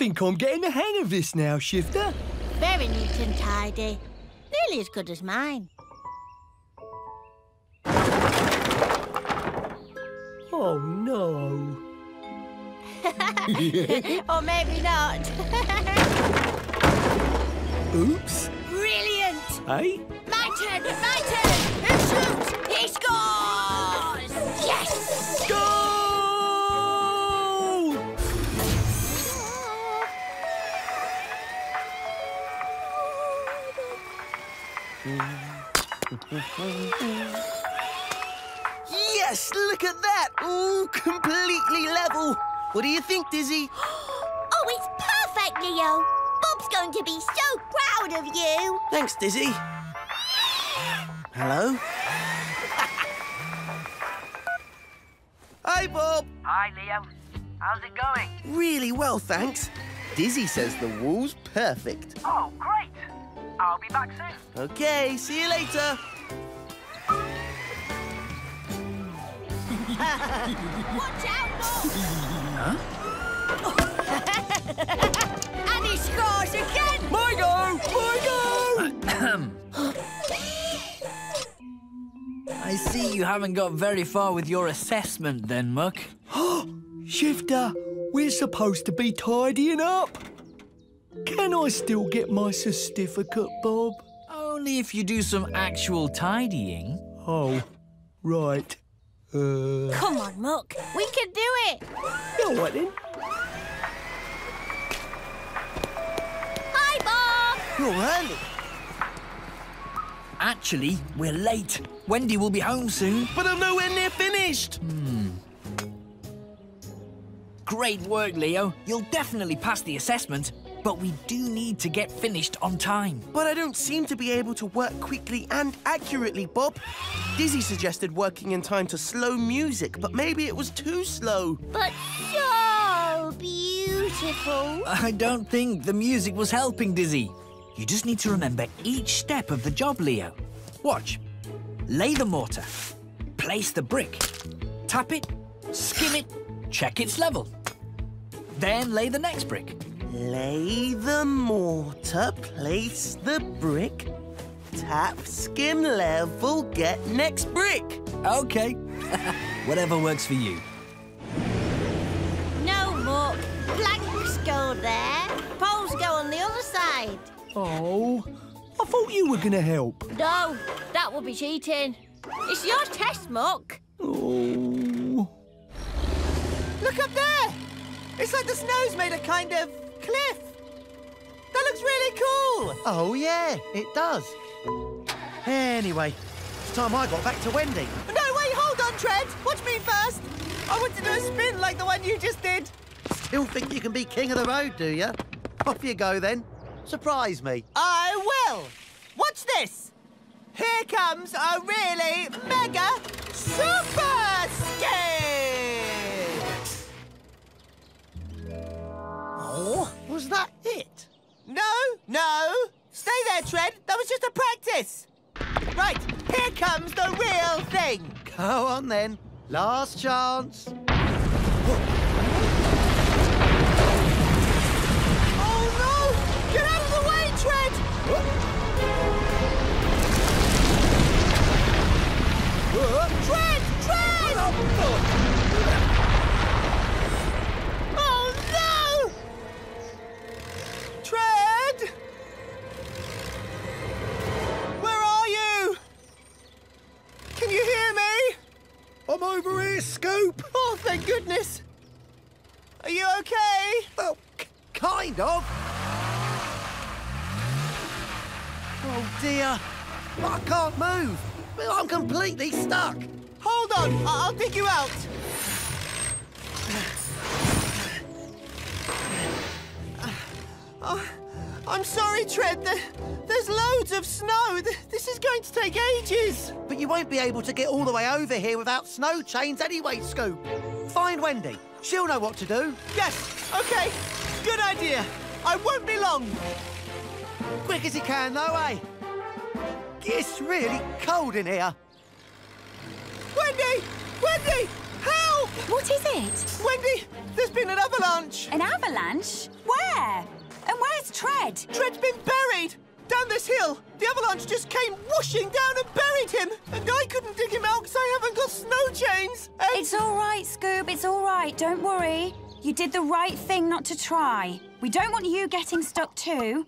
think I'm getting the hang of this now, Shifter. Very neat and tidy. Nearly as good as mine. Oh, no. or maybe not. Oops. Brilliant! Hey? My turn! My turn! Who shoots? He scores! Yes, look at that! All completely level. What do you think, Dizzy? Oh, it's perfect, Leo! Bob's going to be so proud of you! Thanks, Dizzy. Hello? Hi, Bob. Hi, Leo. How's it going? Really well, thanks. Dizzy says the wall's perfect. Oh, great. I'll be back soon. Okay, see you later. Watch out, Bob! and he scores again! My go! My go! I see you haven't got very far with your assessment then, Muck. Shifter, we're supposed to be tidying up. Can I still get my certificate, Bob? Only if you do some actual tidying. Oh, right. Uh, Come on, Muck. We can do it! all right then. Hi, Bob! You're early. Actually, we're late. Wendy will be home soon. But I'm nowhere near finished. Great work, Leo. You'll definitely pass the assessment, but we do need to get finished on time. But I don't seem to be able to work quickly and accurately, Bob. Dizzy suggested working in time to slow music, but maybe it was too slow. But so beautiful. I don't think the music was helping, Dizzy. You just need to remember each step of the job, Leo. Watch. Lay the mortar. Place the brick. Tap it. Skim it. Check its level. Then lay the next brick. Lay the mortar, place the brick, tap, skim level, get next brick. Okay. Whatever works for you. No, Muck. Planks go there. Poles go on the other side. Oh, I thought you were going to help. No, that would be cheating. It's your test, Muck. Oh. Look up there! It's like the snow's made a kind of cliff. That looks really cool. Oh, yeah, it does. Anyway, it's time I got back to Wendy. No, wait, hold on, Tread. Watch me first. I want to do a spin like the one you just did. Still think you can be king of the road, do you? Off you go then. Surprise me. I will. Watch this. Here comes a really mega super skate. Oh, was that it? No, no. Stay there, Tread. That was just a practice. Right, here comes the real thing. Go on then. Last chance. Oh no! Get out of the way, Tread! I'm over here, Scoop. Oh, thank goodness. Are you okay? Well, kind of. Oh dear. I can't move. I'm completely stuck. Hold on, I- I'll dig you out. Oh, I'm sorry, Tread. There- There's loads of snow. Th- This is going to take ages. But you won't be able to get all the way over here without snow chains anyway, Scoop. Find Wendy. She'll know what to do. Yes, okay. Good idea. I won't be long. Quick as you can, though, eh? It's really cold in here. Wendy! Wendy! Help! What is it? Wendy, there's been an avalanche. An avalanche? Where? There? And where's Tread? Tread's been buried! Down this hill! The avalanche just came whooshing down and buried him! And I couldn't dig him out because I haven't got snow chains! And... It's all right, Scoop. It's all right. Don't worry. You did the right thing not to try. We don't want you getting stuck too.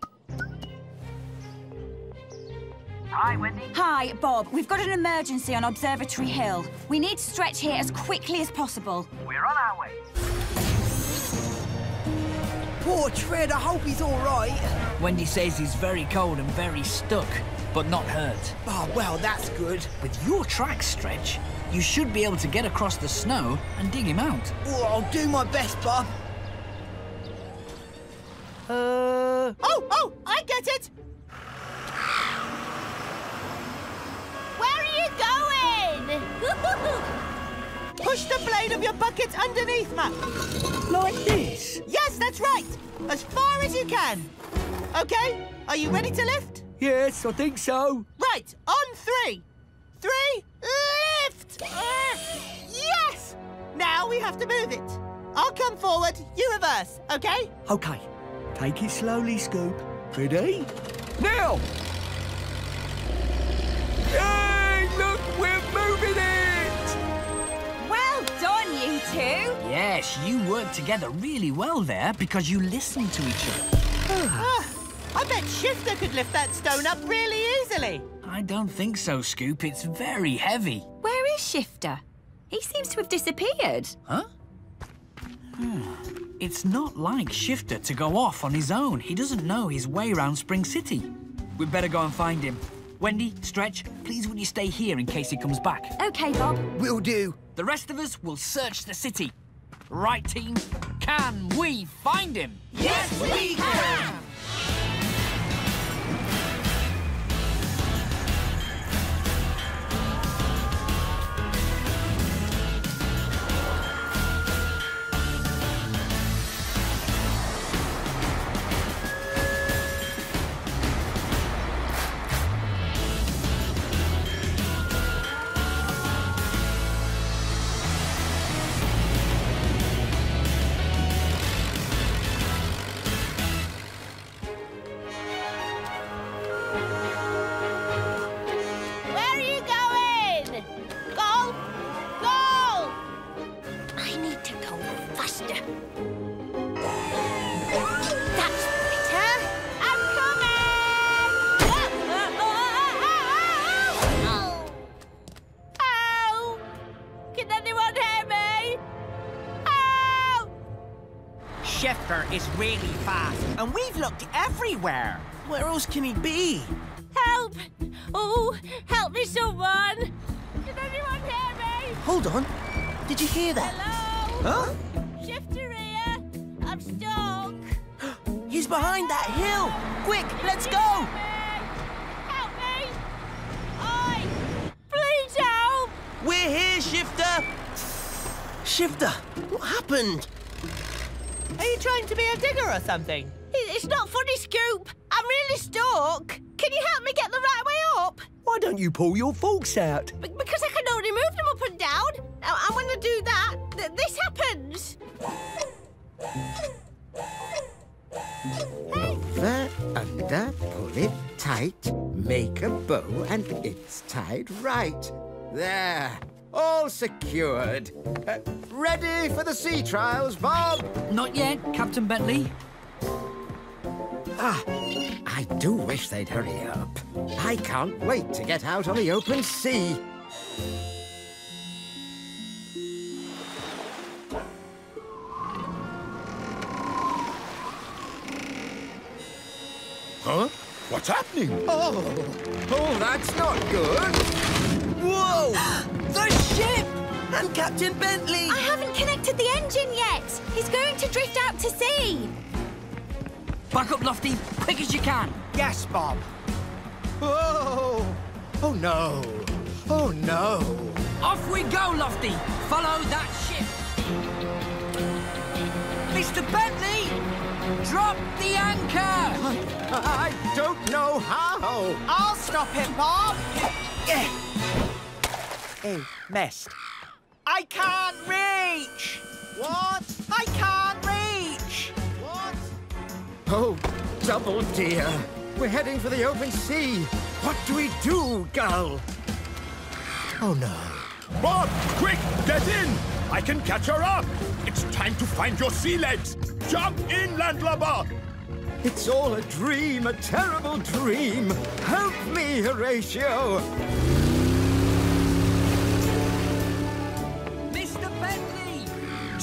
Hi, Wendy. Hi, Bob. We've got an emergency on Observatory Hill. We need to stretch here as quickly as possible. We're on our way. Poor Tread, I hope he's all right. Wendy says he's very cold and very stuck, but not hurt. Oh, well, that's good. With your track stretch, you should be able to get across the snow and dig him out. Oh, I'll do my best, Bob. Uh... Oh, oh, I get it! Where are you going? Push the blade of your bucket underneath, Matt. Like this? Yes, that's right. As far as you can. Okay, are you ready to lift? Yes, I think so. Right, on three. Three, lift! yes! Now we have to move it. I'll come forward, you reverse, okay? OK. Take it slowly, Scoop. Ready? Now! Hey, look, we're moving it! Well done, you two. Yes, you worked together really well there because you listened to each other. Ah, I bet Shifter could lift that stone up really easily. I don't think so, Scoop. It's very heavy. Where is Shifter? He seems to have disappeared. Huh? Hmm. It's not like Shifter to go off on his own. He doesn't know his way around Spring City. We'd better go and find him. Wendy, Stretch, please will you stay here in case he comes back? Okay, Bob. Will do. The rest of us will search the city. Right, team? Can we find him? Yes, we can! Is really fast, and we've looked everywhere. Where else can he be? Help! Oh, help me, someone! Can anyone hear me? Hold on. Did you hear that? Hello? Huh? Shifter here. I'm stuck. He's behind that hill. Quick, let's go. Help me! I. Please help! We're here, Shifter. Shifter, what happened? Are you trying to be a digger or something? It's not funny, Scoop. I'm really stuck. Can you help me get the right way up? Why don't you pull your forks out? Be- because I can only move them up and down. And and when I do that, th- this happens. Over, under, pull it tight, make a bow, and it's tied right. There, all secured. Uh, ready for the sea trials, Bob? Not yet, Captain Bentley. Ah, I do wish they'd hurry up. I can't wait to get out on the open sea. Huh? What's happening? Oh, oh, that's not good. Whoa! The ship! And Captain Bentley! I haven't connected the engine yet. He's going to drift out to sea. Back up, Lofty, quick as you can. Yes, Bob. Oh, oh no. Oh no. Off we go, Lofty. Follow that ship. Mr. Bentley, drop the anchor. I don't know how. I'll stop him, Bob. Oh, missed. I can't reach. What? I can't reach. What? Oh, double dear. We're heading for the open sea. What do we do, Gull? Oh, no. Bob, quick, get in! I can catch her up! It's time to find your sea legs! Jump in, landlubber! It's all a dream, a terrible dream. Help me, Horatio.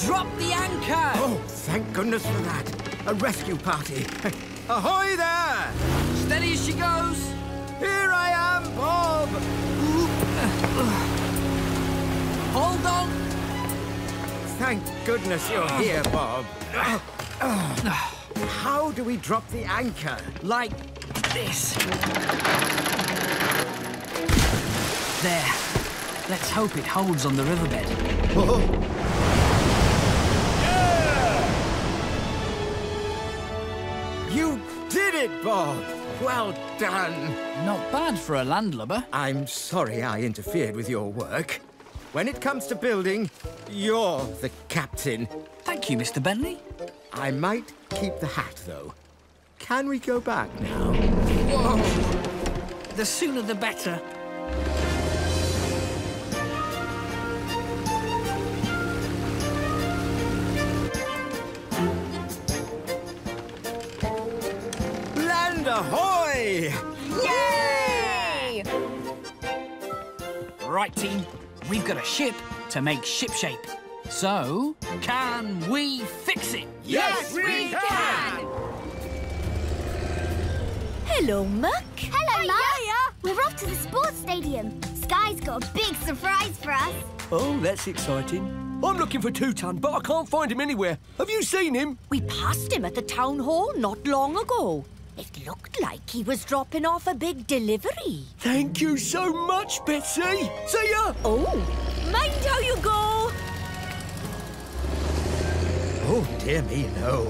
Drop the anchor! Oh, thank goodness for that. A rescue party. Ahoy there! Steady as she goes. Here I am, Bob! Hold on. Thank goodness you're here, Bob. How do we drop the anchor? Like this. There. Let's hope it holds on the riverbed. Oh. You did it, Bob! Well done! Not bad for a landlubber. I'm sorry I interfered with your work. When it comes to building, you're the captain. Thank you, Mr. Bentley. I might keep the hat, though. Can we go back now? Whoa! The sooner the better. Ahoy! Yay! Right, team. We've got a ship to make shipshape. So, can we fix it? Yes, we can! Hello, Muck. Hello, Muck. We're off to the sports stadium. Sky's got a big surprise for us. Oh, that's exciting. I'm looking for Two-Ton, but I can't find him anywhere. Have you seen him? We passed him at the town hall not long ago. It looked like he was dropping off a big delivery. Thank you so much, Betsy. See ya. Oh, mind how you go. Oh, dear me, no.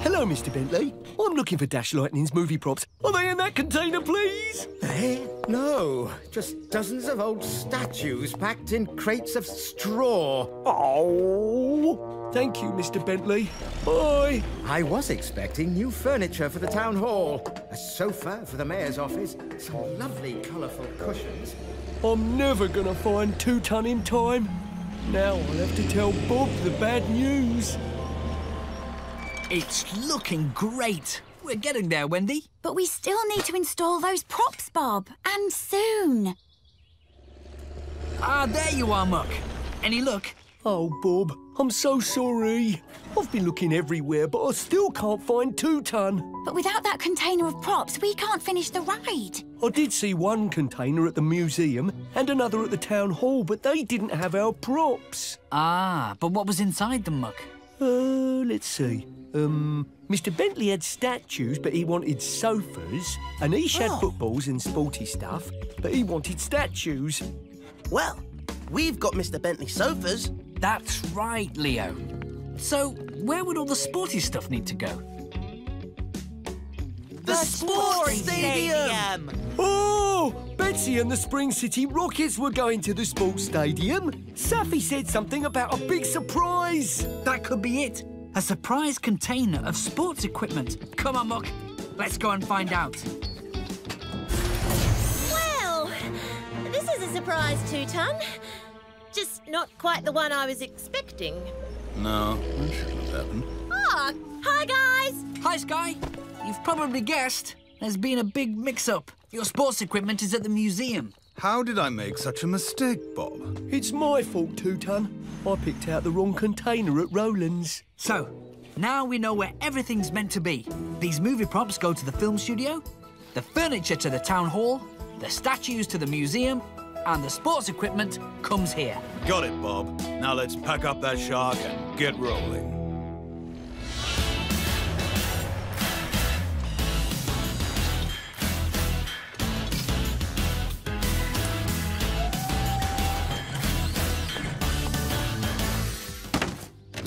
Hello, Mr. Bentley. I'm looking for Dash Lightning's movie props. Are they in that container, please? Eh? No, just dozens of old statues packed in crates of straw. Oh, thank you, Mr. Bentley. Bye. I was expecting new furniture for the town hall. A sofa for the mayor's office, some lovely colourful cushions. I'm never gonna find Two-Ton in time. Now I'll have to tell Bob the bad news. It's looking great. We're getting there, Wendy. But we still need to install those props, Bob. And soon. Ah, there you are, Muck. Any luck? Oh, Bob, I'm so sorry. I've been looking everywhere, but I still can't find Two-Ton. But without that container of props, we can't finish the ride. I did see one container at the museum and another at the town hall, but they didn't have our props. Ah, but what was inside the Muck? Uh, let's see. Um, Mr. Bentley had statues, but he wanted sofas. Anish had Oh. footballs and sporty stuff, but he wanted statues. Well, we've got Mr. Bentley sofas. That's right, Leo. So, where would all the sporty stuff need to go? The, sports stadium. Oh, Betsy and the Spring City Rockets were going to the sports stadium. Safi said something about a big surprise. That could be it. A surprise container of sports equipment. Come on, Muck. Let's go and find out. Well, this is a surprise, Two-Ton. Just not quite the one I was expecting. No, that shouldn't have happened. Ah, hi, guys. Hi, Sky. You've probably guessed. There's been a big mix-up. Your sports equipment is at the museum. How did I make such a mistake, Bob? It's my fault, Two-Ton. I picked out the wrong container at Roland's. So, now we know where everything's meant to be. These movie props go to the film studio, the furniture to the town hall, the statues to the museum, and the sports equipment comes here. Got it, Bob. Now let's pack up that shark and get rolling.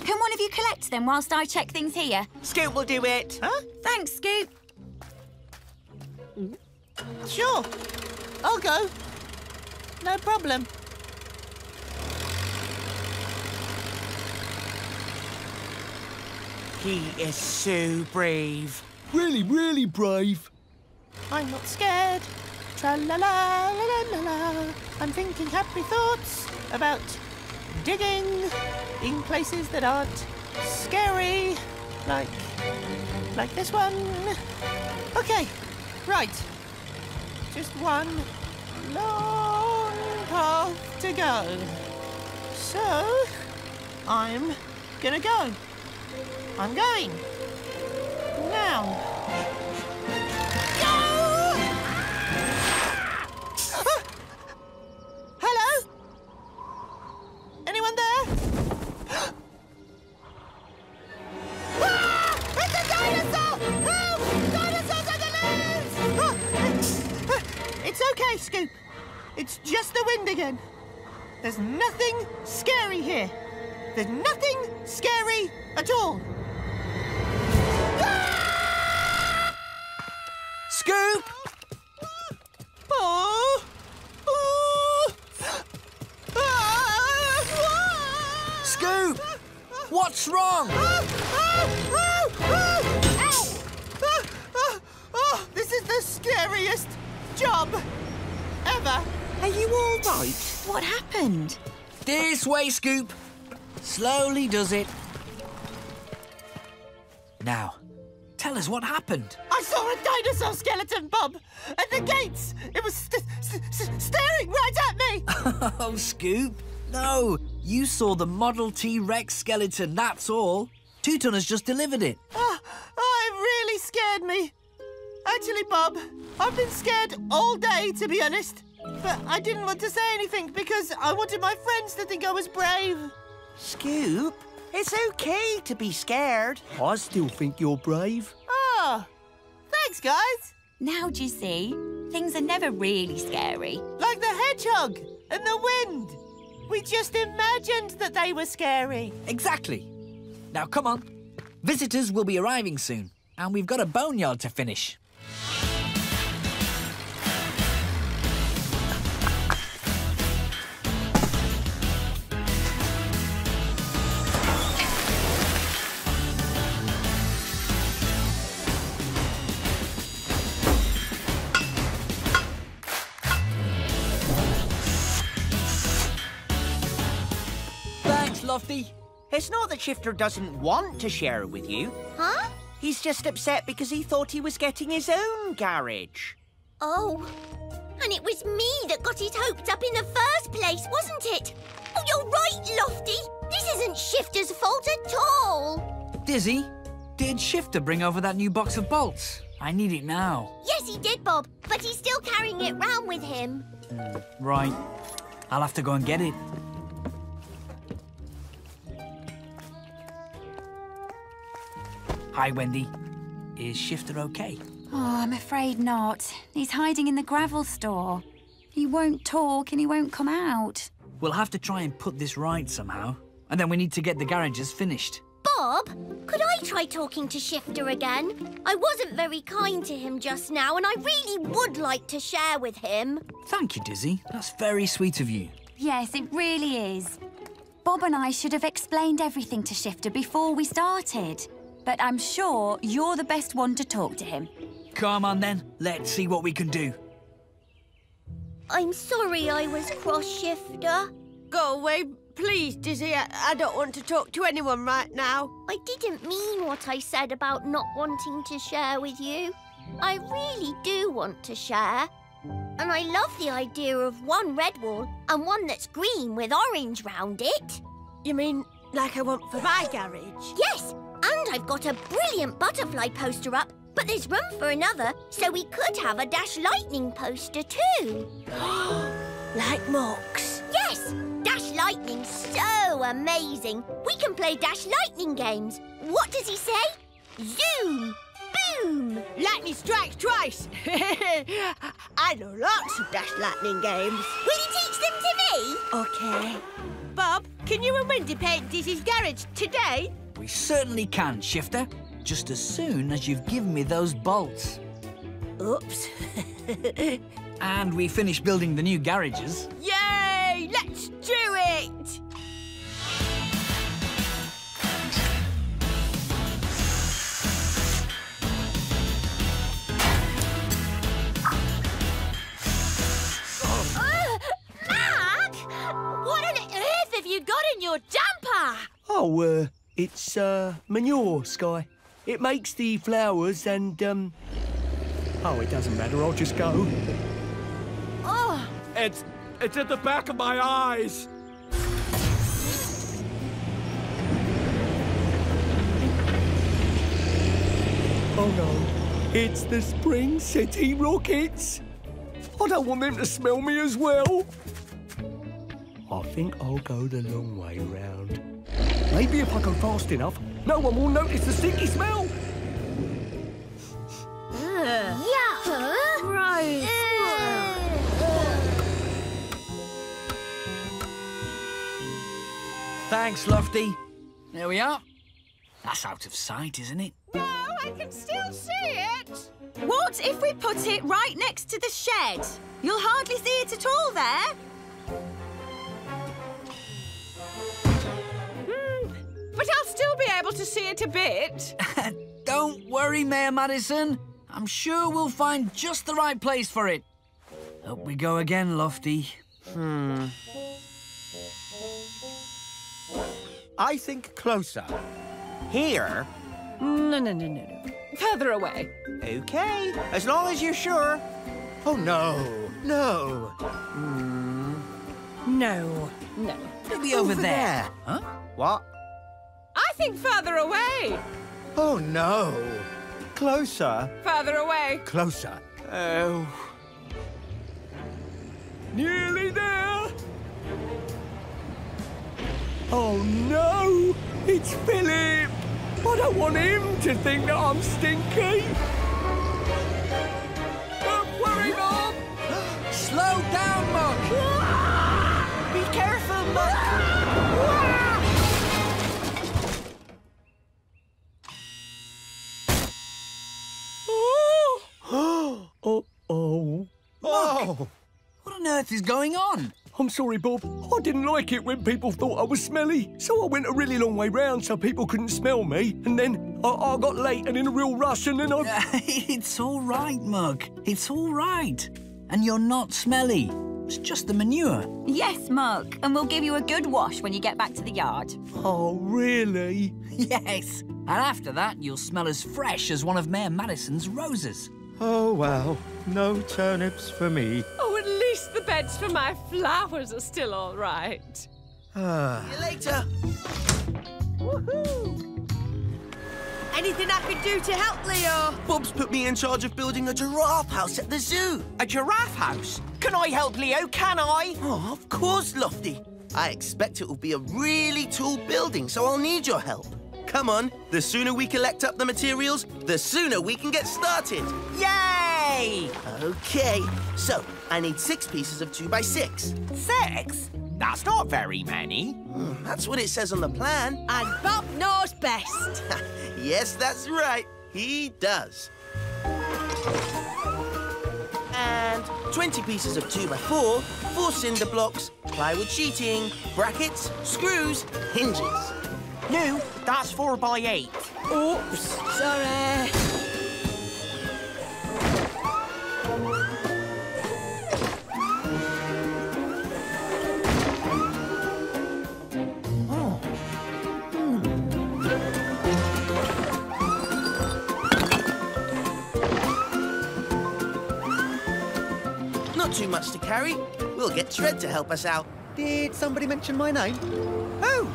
Can one of you collect them whilst I check things here? Scoop will do it. Huh? Thanks, Scoop. Sure. I'll go. No problem. He is so brave. Really, really brave. I'm not scared. Tra la la la la la. I'm thinking happy thoughts about digging in places that aren't scary, like like this one. Okay, right. Just one long path to go. So I'm gonna go. I'm going now. Scoop. Slowly does it. Now, tell us what happened. I saw a dinosaur skeleton, Bob, at the gates. It was st- st- st- staring right at me. oh, Scoop. No, you saw the Model T Rex skeleton, that's all. Two-Ton has just delivered it. Ah, oh, it really scared me. Actually, Bob, I've been scared all day, to be honest. But I didn't want to say anything because I wanted my friends to think I was brave. Scoop, it's okay to be scared. I still think you're brave. Ah, thanks, guys. Now do you see? Things are never really scary. Like the hedgehog and the wind. We just imagined that they were scary. Exactly. Now, come on. Visitors will be arriving soon, and we've got a boneyard to finish. Shifter doesn't want to share it with you. Huh? He's just upset because he thought he was getting his own garage. Oh. And it was me that got it hoped up in the first place, wasn't it? Oh, you're right, Lofty. This isn't Shifter's fault at all. Dizzy, did Shifter bring over that new box of bolts? I need it now. Yes, he did, Bob, but he's still carrying it round with him. Right. I'll have to go and get it. Hi, Wendy. Is Shifter okay? Oh, I'm afraid not. He's hiding in the gravel store. He won't talk and he won't come out. We'll have to try and put this right somehow. And then we need to get the garages finished. Bob, could I try talking to Shifter again? I wasn't very kind to him just now, and I really would like to share with him. Thank you, Dizzy. That's very sweet of you. Yes, it really is. Bob and I should have explained everything to Shifter before we started. But I'm sure you're the best one to talk to him. Come on then. Let's see what we can do. I'm sorry I was cross, Shifter. Go away, please, Dizzy. I, I don't want to talk to anyone right now. I didn't mean what I said about not wanting to share with you. I really do want to share. And I love the idea of one red wall and one that's green with orange round it. You mean like I want for my garage? Yes, and I've got a brilliant butterfly poster up, but there's room for another, so we could have a Dash Lightning poster too. like Mox? Yes, Dash Lightning's so amazing. We can play Dash Lightning games. What does he say? Zoom! Boom! Lightning strikes twice! I know lots of Dash Lightning games. Will you teach them to me? Okay. Bob, can you and Wendy paint Dizzy's garage today? We certainly can, Shifter. Just as soon as you've given me those bolts. Oops. and we finish building the new garages. Yay! Let's do it! Uh, oh, uh, it's, uh, manure, Sky. It makes the flowers and, um... Oh, it doesn't matter, I'll just go. Oh, It's... it's at the back of my eyes. Oh no, it's the Spring City Rockets. I don't want them to smell me as well. I think I'll go the long way round. Maybe if I go fast enough, no one will notice the stinky smell. Yeah. gross. Thanks, Lofty. There we are. That's out of sight, isn't it? No, I can still see it. What if we put it right next to the shed? You'll hardly see it at all there. But I'll still be able to see it a bit. Don't worry, Mayor Madison. I'm sure we'll find just the right place for it. Up we go again, Lofty. Hmm. I think closer. Here? No, no, no, no, no. Further away. Okay, as long as you're sure. Oh, no. No. No, no. It'll be over, Over there. there. Huh? What? I think further away. Oh, no. Closer. Further away. Closer. Oh. Nearly there. Oh no, it's Philip. I don't want him to think that I'm stinky. Don't worry, Mom. Slow down, Muck. Ah! Be careful, Muck! Earth is going on? I'm sorry, Bob. I didn't like it when people thought I was smelly, so I went a really long way round so people couldn't smell me. And then I, I got late and in a real rush, and then I. it's all right, Muck. It's all right. And you're not smelly. It's just the manure. Yes, Muck, and we'll give you a good wash when you get back to the yard. Oh, really? Yes. And after that, you'll smell as fresh as one of Mayor Madison's roses. Oh, well. No turnips for me. Oh, at least the beds for my flowers are still all right. Ah. See you later. Anything I can do to help, Leo? Bob's put me in charge of building a giraffe house at the zoo. A giraffe house? Can I help, Leo? Can I? Oh, of course, Lofty. I expect it will be a really tall building, so I'll need your help. Come on, the sooner we collect up the materials, the sooner we can get started. Yay! Okay, so I need six pieces of two by six. Six? That's not very many. Hmm, That's what it says on the plan. And Bob knows best. yes, that's right. He does. And 20 pieces of 2 by 4 four cinder blocks, plywood sheeting, brackets, screws, hinges. No, that's four by eight. Oops, sorry. Much to carry. We'll get Shred to help us out. Did somebody mention my name? Oh!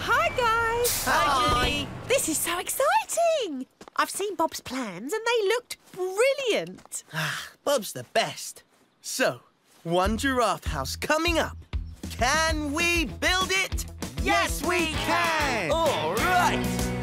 Hi, guys. Hi, Judy. This is so exciting. I've seen Bob's plans and they looked brilliant. Ah, Bob's the best. So, one giraffe house coming up. Can we build it? Yes, we can! All right.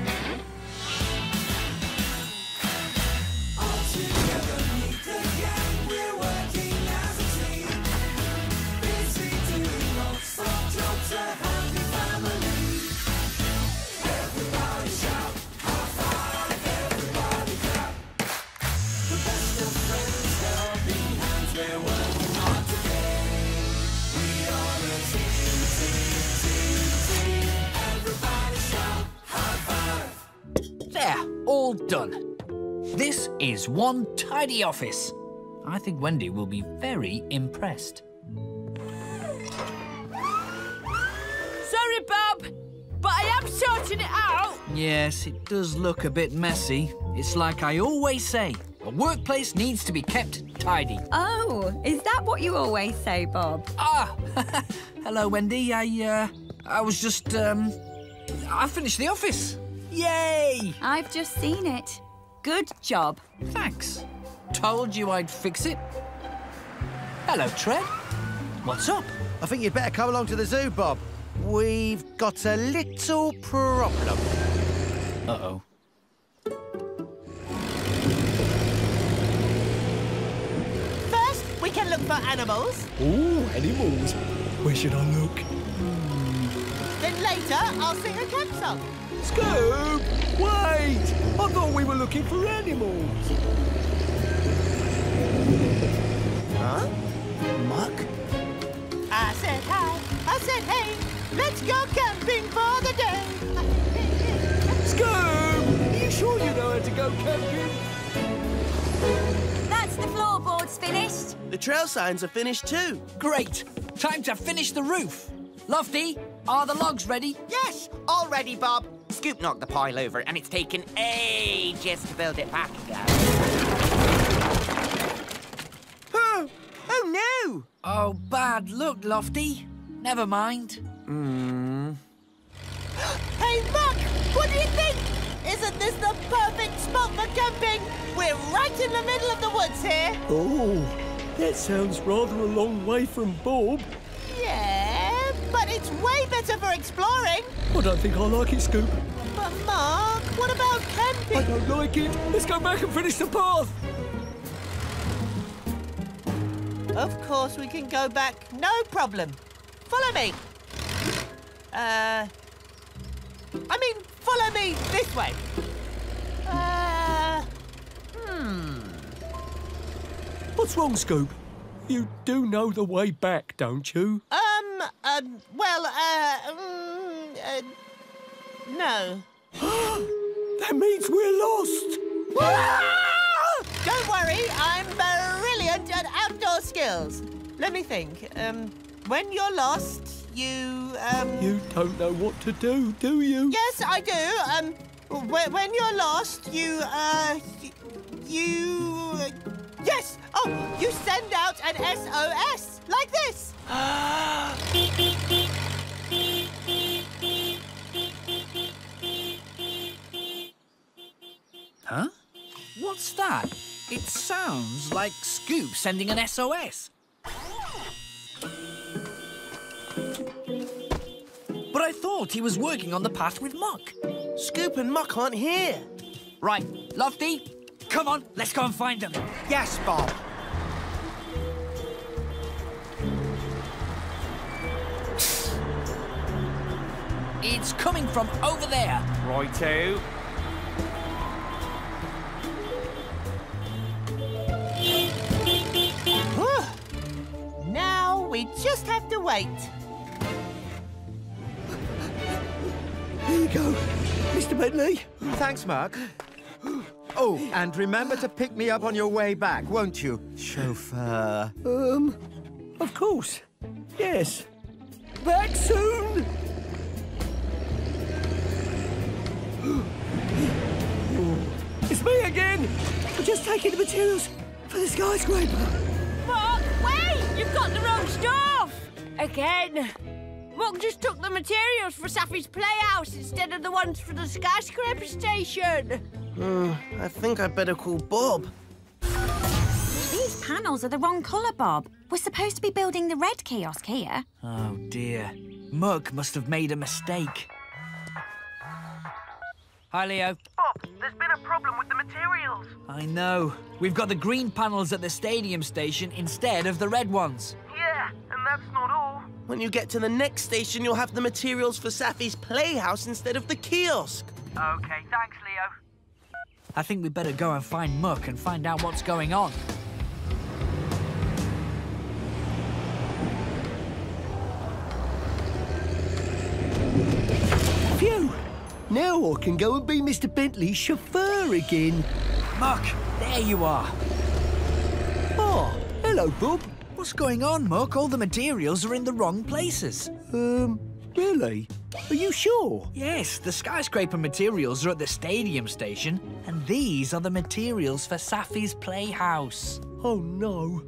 Is one tidy office. I think Wendy will be very impressed. Sorry Bob, but I am sorting it out? Yes, it does look a bit messy. It's like I always say, a workplace needs to be kept tidy. Oh, is that what you always say, Bob? Ah, hello, Wendy. I, uh, I was just, um, I finished the office. Yay! I've just seen it. Good job. Thanks. Told you I'd fix it. Hello, Tread. What's up? I think you'd better come along to the zoo, Bob. We've got a little problem. Uh-oh. First, we can look for animals. Ooh, animals. Where should I look? Then later, I'll sing a cat song. Scoop! Wait! I thought we were looking for animals. Huh? Muck? I said hi. I said hey. Let's go camping for the day. Scoop! Are you sure you know how to go camping? That's the floorboards finished. The trail signs are finished too. Great. Time to finish the roof. Lofty, are the logs ready? Yes, all ready, Bob. Scoop knocked the pile over, and it's taken ages to build it back again. Oh, oh no! Oh, bad luck, Lofty. Never mind. Hmm. Hey, Muck! What do you think? Isn't this the perfect spot for camping? We're right in the middle of the woods here. Oh, that sounds rather a long way from Bob. Yeah, but it's way better for exploring. I don't think I like it, Scoop. But, Muck, what about camping? I don't like it. Let's go back and finish the path. Of course, we can go back. No problem. Follow me. Uh. I mean, follow me this way. Uh. Hmm. What's wrong, Scoop? You do know the way back, don't you? Um, um, well, uh, mm, uh no. that means we're lost. Don't worry, I'm brilliant at outdoor skills. Let me think. Um, when you're lost, you, um... You don't know what to do, do you? Yes, I do. Um, when, when you're lost, you, uh, you... Yes! Oh, you send out an SOS, like this. Huh? What's that? It sounds like Scoop sending an SOS. But I thought he was working on the path with Muck. Scoop and Muck aren't here. Right, Lofty, come on, let's go and find them. Yes, Bob. It's coming from over there. Righto. Now we just have to wait. Here you go, Mr. Bentley. Thanks, Muck. Oh, and remember to pick me up on your way back, won't you, chauffeur? Um, of course. Yes. Back soon. It's me again. I'm just taking the materials for the skyscraper. Muck, wait! You've got the wrong stuff! Again. Muck just took the materials for Safi's playhouse instead of the ones for the skyscraper station. Hmm, I think I'd better call Bob. These panels are the wrong colour, Bob. We're supposed to be building the red kiosk here. Oh dear. Muck must have made a mistake. Hi, Leo. Bob, there's been a problem with the materials. I know. We've got the green panels at the stadium station instead of the red ones. Yeah, and that's not all. When you get to the next station, you'll have the materials for Safi's playhouse instead of the kiosk. Okay, thanks, Leo. I think we'd better go and find Muck and find out what's going on. Phew. Now I can go and be Mr. Bentley's chauffeur again. Muck, there you are. Oh, hello, Bob. What's going on, Muck? All the materials are in the wrong places. Um, really? Are you sure? Yes, the skyscraper materials are at the stadium station, and these are the materials for Safi's playhouse. Oh, no.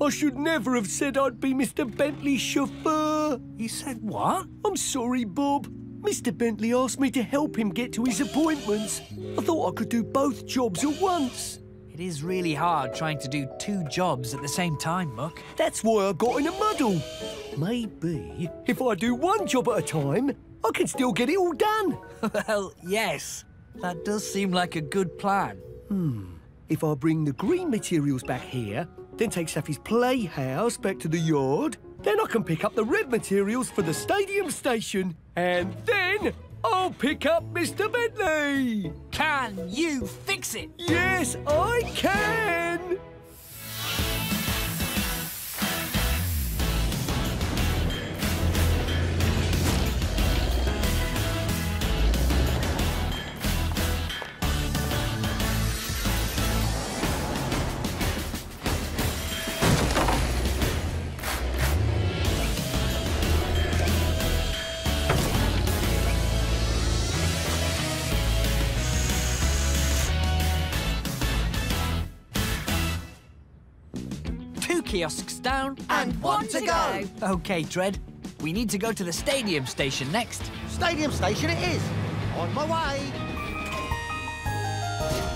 I should never have said I'd be Mr. Bentley's chauffeur. You said what? I'm sorry, Bob. Mr. Bentley asked me to help him get to his appointments. I thought I could do both jobs at once. It is really hard trying to do two jobs at the same time, Muck. That's why I got in a muddle. Maybe if I do one job at a time, I can still get it all done. well, yes. That does seem like a good plan. Hmm. If I bring the green materials back here, then take Safi's playhouse back to the yard, then I can pick up the red materials for the stadium station, and then I'll pick up Mr. Bentley. Can you fix it? Yes, I can. Kiosks down And one to go. Okay, Tread. We need to go to the stadium station next. Stadium station it is. On my way.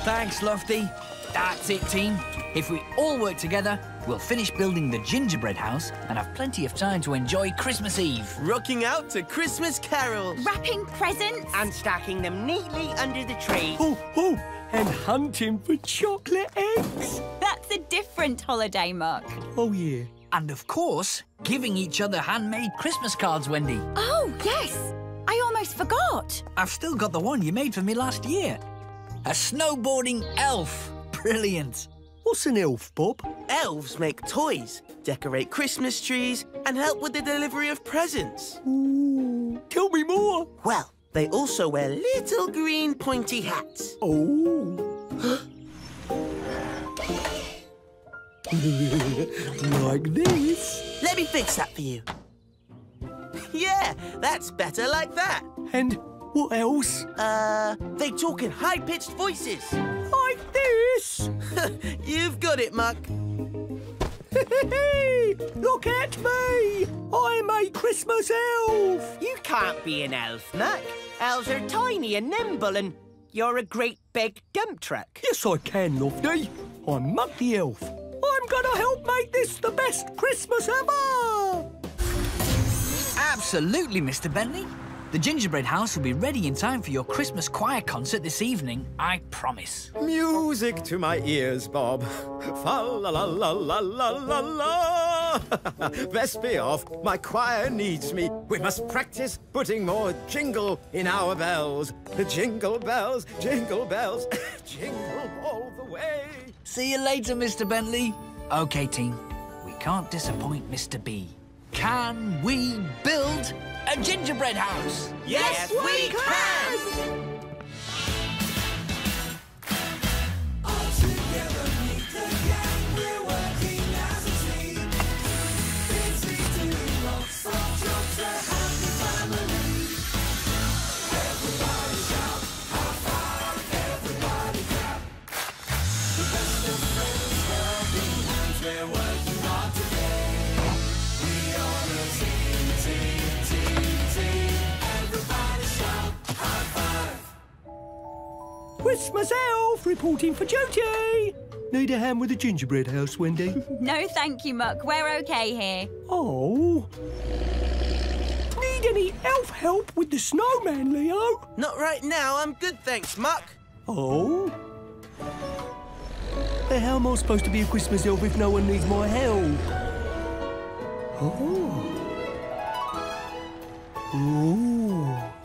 Thanks, Lofty. That's it, team. If we all work together, we'll finish building the gingerbread house and have plenty of time to enjoy Christmas Eve. Rocking out to Christmas carols. Wrapping presents. And stacking them neatly under the tree. Oh, oh, and hunting for chocolate eggs. That's a different holiday, Muck. Oh, yeah. And of course, giving each other handmade Christmas cards, Wendy. Oh, yes. I almost forgot. I've still got the one you made for me last year. A snowboarding elf. Brilliant. What's an elf, Bob? Elves make toys, decorate Christmas trees, and help with the delivery of presents. Ooh, tell me more. Well, they also wear little green pointy hats. Oh. like this. Let me fix that for you. yeah, that's better like that. And what else? Uh, they talk in high-pitched voices. Like this. You've got it, Muck. Look at me! I'm a Christmas elf! You can't be an elf, Muck. Elves are tiny and nimble, and you're a great big dump truck. Yes, I can, Lofty. I'm Muck the Elf. I'm gonna help make this the best Christmas ever! Absolutely, Mr. Bentley. The gingerbread house will be ready in time for your Christmas choir concert this evening, I promise. Music to my ears, Bob. Fa la la la la la la la. Best be off. My choir needs me. We must practice putting more jingle in our bells. The jingle bells, jingle bells, jingle all the way. See you later, Mr. Bentley. Okay, team. We can't disappoint Mr. B. Can we build a gingerbread house? Yes, we can! Christmas elf reporting for duty! Need a hand with the gingerbread house, Wendy? No, thank you, Muck. We're okay here. Oh. Need any elf help with the snowman, Leo? Not right now. I'm good, thanks, Muck. Oh? But how am I supposed to be a Christmas elf if no one needs my help? Oh. Ooh.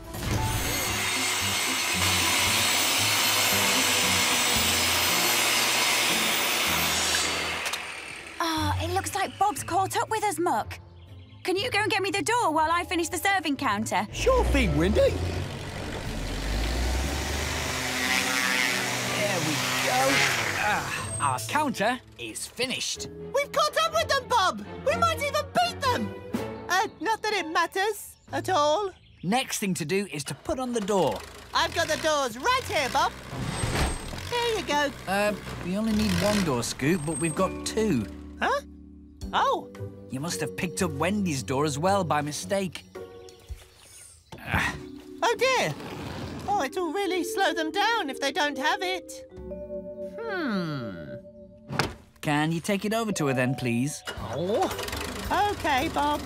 Looks like Bob's caught up with us, Muck. Can you go and get me the door while I finish the serving counter? Sure thing, Wendy. There we go. Ah, our counter is finished. We've caught up with them, Bob! We might even beat them! Uh, not that it matters at all. Next thing to do is to put on the door. I've got the doors right here, Bob. Here you go. Uh, we only need one door, Scoop, but we've got two. Huh? Oh. You must have picked up Wendy's door as well by mistake. Oh, dear. Oh, it'll really slow them down if they don't have it. Hmm. Can you take it over to her then, please? Oh. OK, Bob.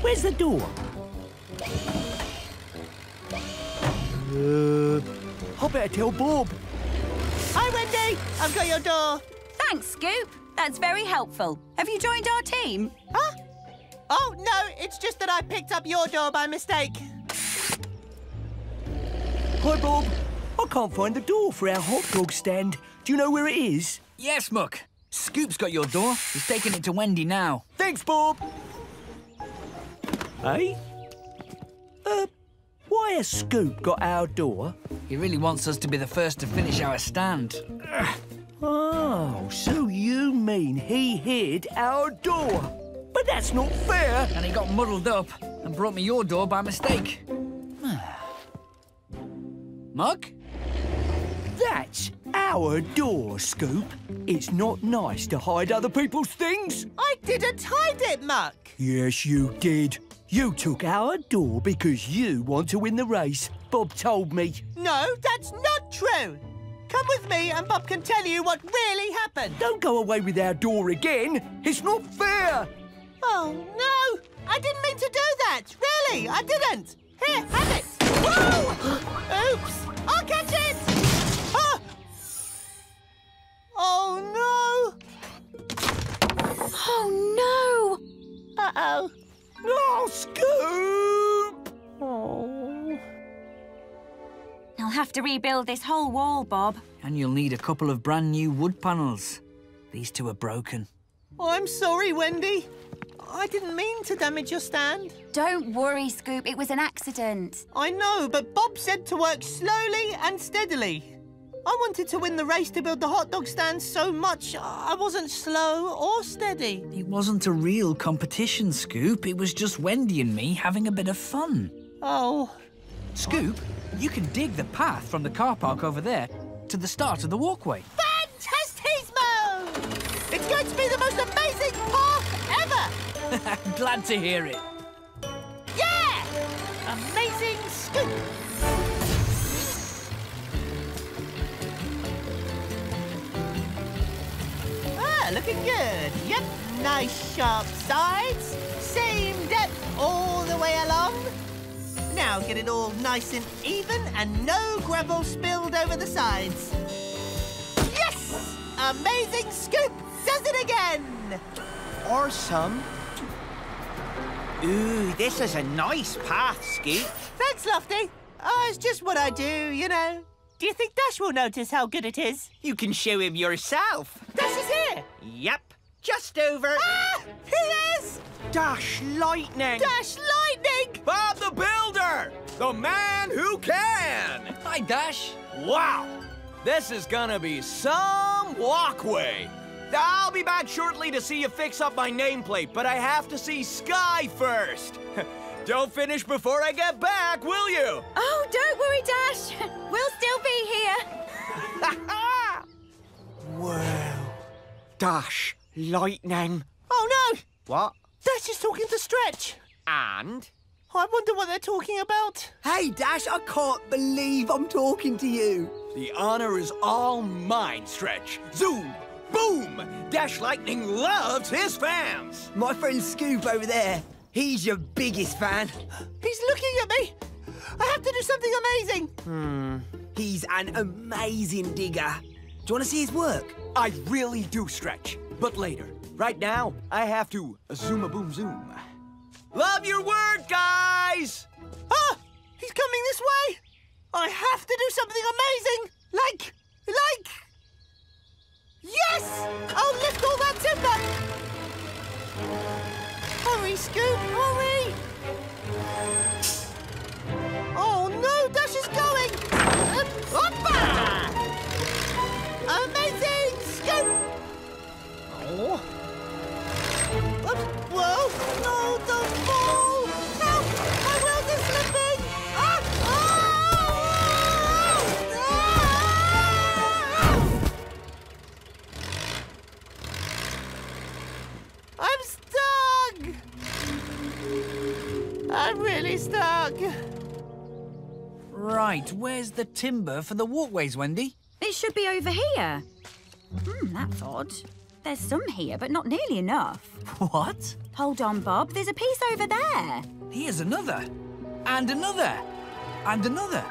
Where's the door? Uh, I better tell Bob. Hi, Wendy. I've got your door. Thanks, Scoop. That's very helpful. Have you joined our team? Huh? Oh, no, it's just that I picked up your door by mistake. Hi, Bob. I can't find the door for our hot dog stand. Do you know where it is? Yes, Muck. Scoop's got your door. He's taking it to Wendy now. Thanks, Bob. Hey? Uh, why has Scoop got our door? He really wants us to be the first to finish our stand. Oh, so you mean he hid our door? But that's not fair. And he got muddled up and brought me your door by mistake. Muck? That's our door, Scoop. It's not nice to hide other people's things. I didn't hide it, Muck. Yes, you did. You took our door because you want to win the race. Bob told me. No, that's not true. Come with me and Bob can tell you what really happened. Don't go away with our door again. It's not fair. Oh, no. I didn't mean to do that. Really, I didn't. Here, have it. Whoa! Oops. I'll catch it. Ah! Oh, no. Oh, no. Uh-oh. Oh, Scoop! Oh. I'll have to rebuild this whole wall, Bob. And you'll need a couple of brand new wood panels. These two are broken. Oh, I'm sorry, Wendy. I didn't mean to damage your stand. Don't worry, Scoop. It was an accident. I know, but Bob said to work slowly and steadily. I wanted to win the race to build the hot dog stand so much uh, I wasn't slow or steady. It wasn't a real competition, Scoop. It was just Wendy and me having a bit of fun. Oh. Scoop, you can dig the path from the car park over there to the start of the walkway. Fantastismo! It's going to be the most amazing path ever! Glad to hear it. Yeah! Amazing scoop! Ah, looking good. Yep, nice sharp sides. Same depth all the way along. Now get it all nice and even and no gravel spilled over the sides. Yes! Amazing scoop! Does it again! Or some. Ooh, this is a nice path, Scoop. Thanks, Lofty. Oh, it's just what I do, you know. Do you think Dash will notice how good it is? You can show him yourself. Dash is here! Yep, just over. Ah! He is! Dash Lightning! Dash Lightning! Bob the Builder! The man who can! Hi, Dash. Wow! This is gonna be some walkway. I'll be back shortly to see you fix up my nameplate, but I have to see Sky first. Don't finish before I get back, will you? Oh, don't worry, Dash. We'll still be here. Wow. Dash Lightning. Oh, no! What? Dash is talking to Stretch. And? I wonder what they're talking about. Hey, Dash, I can't believe I'm talking to you. The honor is all mine, Stretch. Zoom! Boom! Dash Lightning loves his fans! My friend Scoop over there, he's your biggest fan. He's looking at me. I have to do something amazing. Hmm. He's an amazing digger. Do you want to see his work? I really do, Stretch. But later. Right now, I have to zoom a boom zoom. Love your word, guys! Ah! He's coming this way! I have to do something amazing! Like, like... Yes! I'll lift all that timber! Hurry, Scoop, hurry! Oh no, Dash is going! Hoppa! Amazing, Scoop! Whoa! No, don't fall! Help! My world is slipping! Ah! Oh! I'm stuck! I'm really stuck. Right, where's the timber for the walkways, Wendy? It should be over here. Hmm, that's odd. There's some here, but not nearly enough. What? Hold on, Bob. There's a piece over there. Here's another. And another. And another.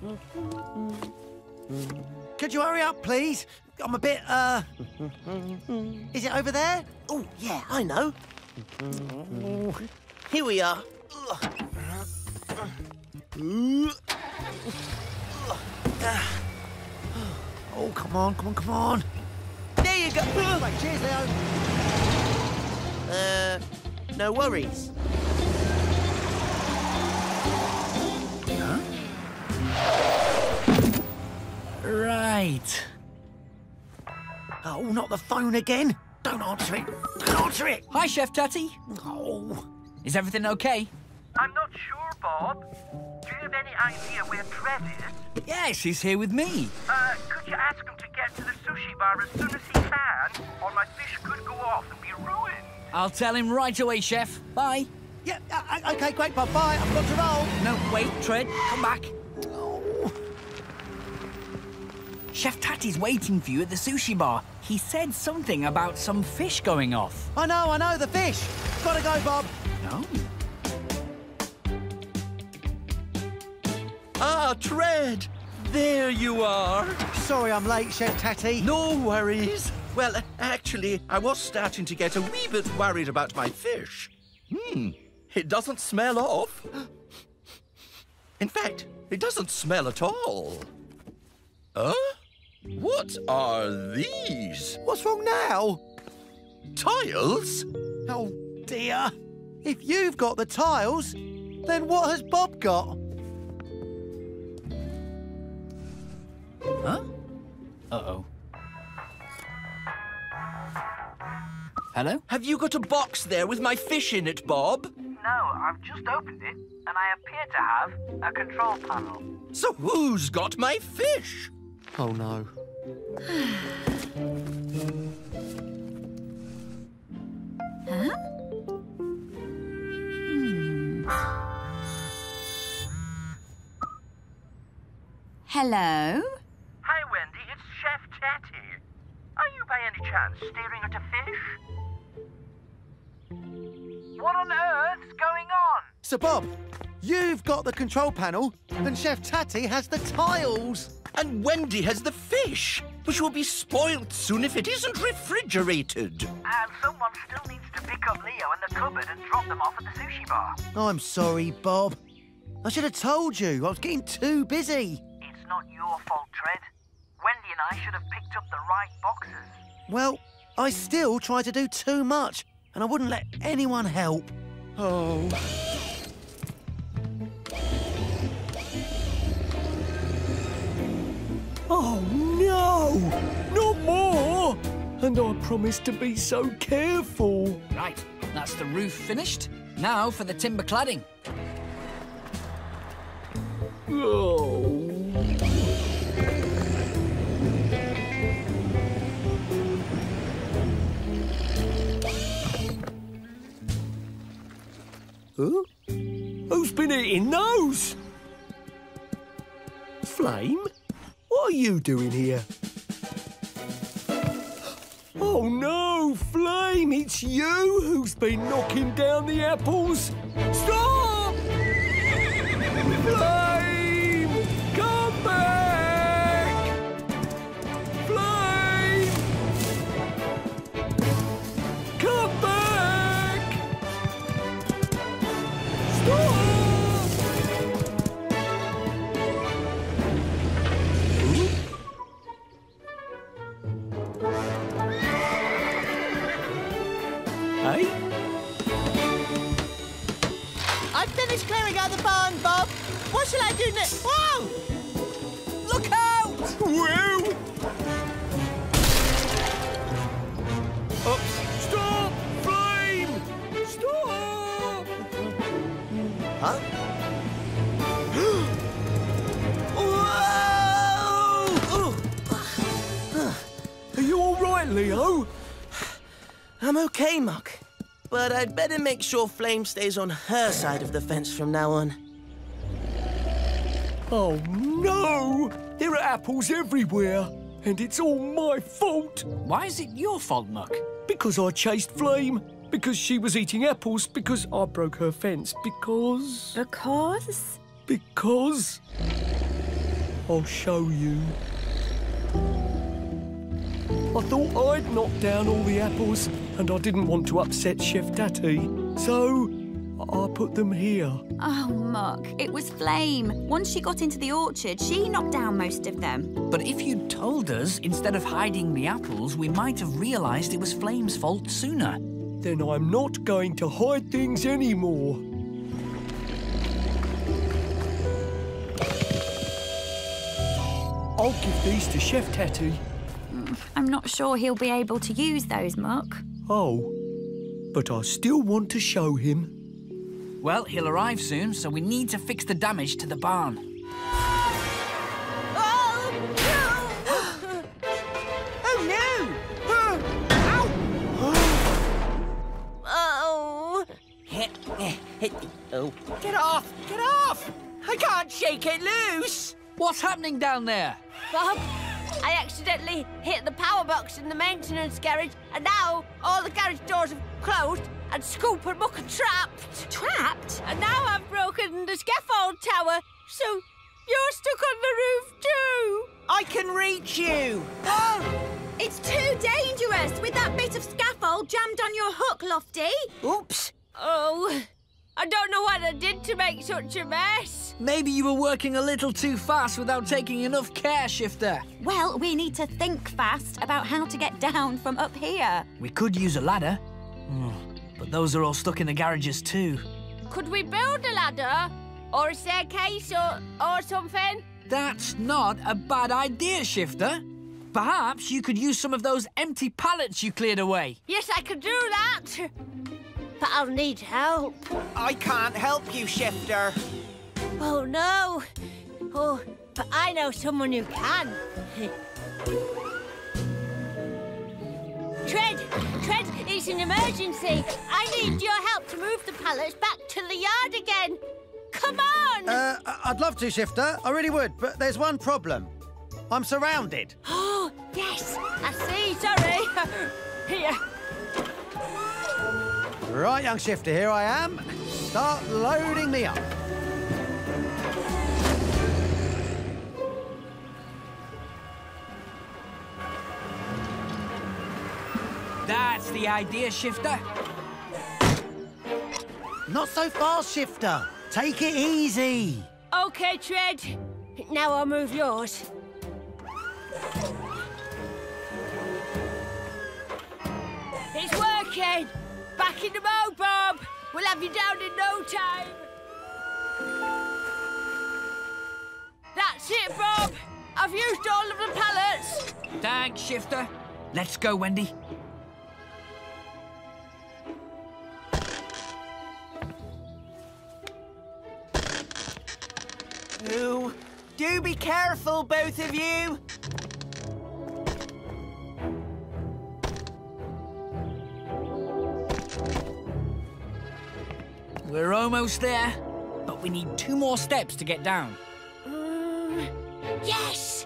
Could you hurry up, please? I'm a bit, uh... Is it over there? Oh, yeah, I know. Here we are. Oh, come on, come on, come on. There you go. Right, cheers, Leo. Uh, no worries. Right. Oh, not the phone again. Don't answer it. Don't answer it. Hi, Chef Tatty. Oh. Is everything okay? I'm not sure, Bob. Do you have any idea where Trev is? Yes, he's here with me. Uh, could you ask him to get to the sushi bar as soon as he can, or my fish could go off and be ruined? I'll tell him right away, Chef. Bye. Yeah, uh, okay, great, Bob. Bye. I've got to roll. No, wait, Tread. Come back. Chef Tatty's waiting for you at the sushi bar. He said something about some fish going off. I know, I know, the fish. Gotta go, Bob. No. Tread! There you are. Sorry I'm late, Chef Tatty. No worries. Well, actually, I was starting to get a wee bit worried about my fish. Hmm, it doesn't smell off. In fact, it doesn't smell at all. Huh? What are these? What's wrong now? Tiles? Oh, dear. If you've got the tiles, then what has Bob got? Huh? Uh-oh. Hello? Have you got a box there with my fish in it, Bob? No, I've just opened it, and I appear to have a control panel. So who's got my fish? Oh, no. Huh? Hmm. Hello? Hi, Wendy. It's Chef Tatty. Are you by any chance staring at a fish? What on earth's going on? So, Bob, you've got the control panel, and Chef Tatty has the tiles. And Wendy has the fish, which will be spoilt soon if it isn't refrigerated. And someone still needs to pick up Leo in the cupboard and drop them off at the sushi bar. Oh, I'm sorry, Bob. I should have told you. I was getting too busy. It's not your fault, Tread. Wendy and I should have picked up the right boxes. Well, I still try to do too much, and I wouldn't let anyone help. Oh. Oh, no! Not more! And I promised to be so careful. Right, that's the roof finished. Now for the timber cladding. Oh. Huh? Who's been eating those? Flame? What are you doing here? Oh no, Flame, it's you who's been knocking down the apples. Stop! But I'd better make sure Flame stays on her side of the fence from now on. Oh, no! There are apples everywhere, and it's all my fault. Why is it your fault, Muck? Because I chased Flame, because she was eating apples, because I broke her fence, because... Because? Because... I'll show you. I thought I'd knocked down all the apples, and I didn't want to upset Chef Tatty, so I put them here. Oh, Muck, it was Flame. Once she got into the orchard, she knocked down most of them. But if you'd told us, instead of hiding the apples, we might have realised it was Flame's fault sooner. Then I'm not going to hide things anymore. I'll give these to Chef Tatty. I'm not sure he'll be able to use those, Muck. Oh, but I still want to show him. Well, he'll arrive soon, so we need to fix the damage to the barn. Oh, no! Oh! oh. Get off! Get off! I can't shake it loose! What's happening down there? Bob, I accidentally hit the power box in the maintenance garage, and now all the garage doors have closed, and Scoop and Muck are trapped. Trapped? And now I've broken the scaffold tower, so you're stuck on the roof too. I can reach you! Oh! It's too dangerous with that bit of scaffold jammed on your hook, Lofty. Oops! Oh, I don't know what I did to make such a mess. Maybe you were working a little too fast without taking enough care, Shifter. Well, we need to think fast about how to get down from up here. We could use a ladder. Hmm, But those are all stuck in the garages too. Could we build a ladder? Or a staircase or, or something? That's not a bad idea, Shifter. Perhaps you could use some of those empty pallets you cleared away. Yes, I could do that. But I'll need help. I can't help you, Shifter. Oh, no. Oh, but I know someone who can. Tread! Tread, it's an emergency. I need your help to move the pallets back to the yard again. Come on! Uh, I- I'd love to, Shifter. I really would, but there's one problem. I'm surrounded. Oh, yes, I see. Sorry. Here. Right, young Shifter, here I am. Start loading me up. That's the idea, Shifter. Not so fast, Shifter. Take it easy. Okay, Tread. Now I'll move yours. It's working! Back in the mode, Bob! We'll have you down in no time! That's it, Bob! I've used all of the pallets! Thanks, Shifter. Let's go, Wendy. Ooh, do be careful, both of you. Almost there, but we need two more steps to get down. Um, yes!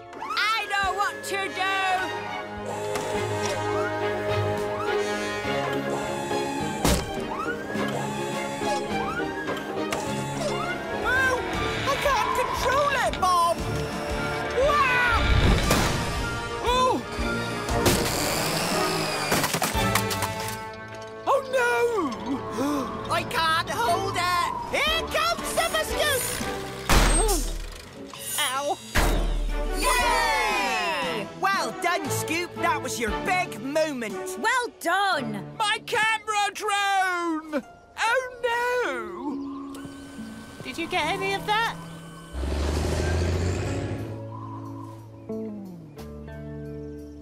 Was your big moment. Well done! My camera drone! Oh no! Did you get any of that?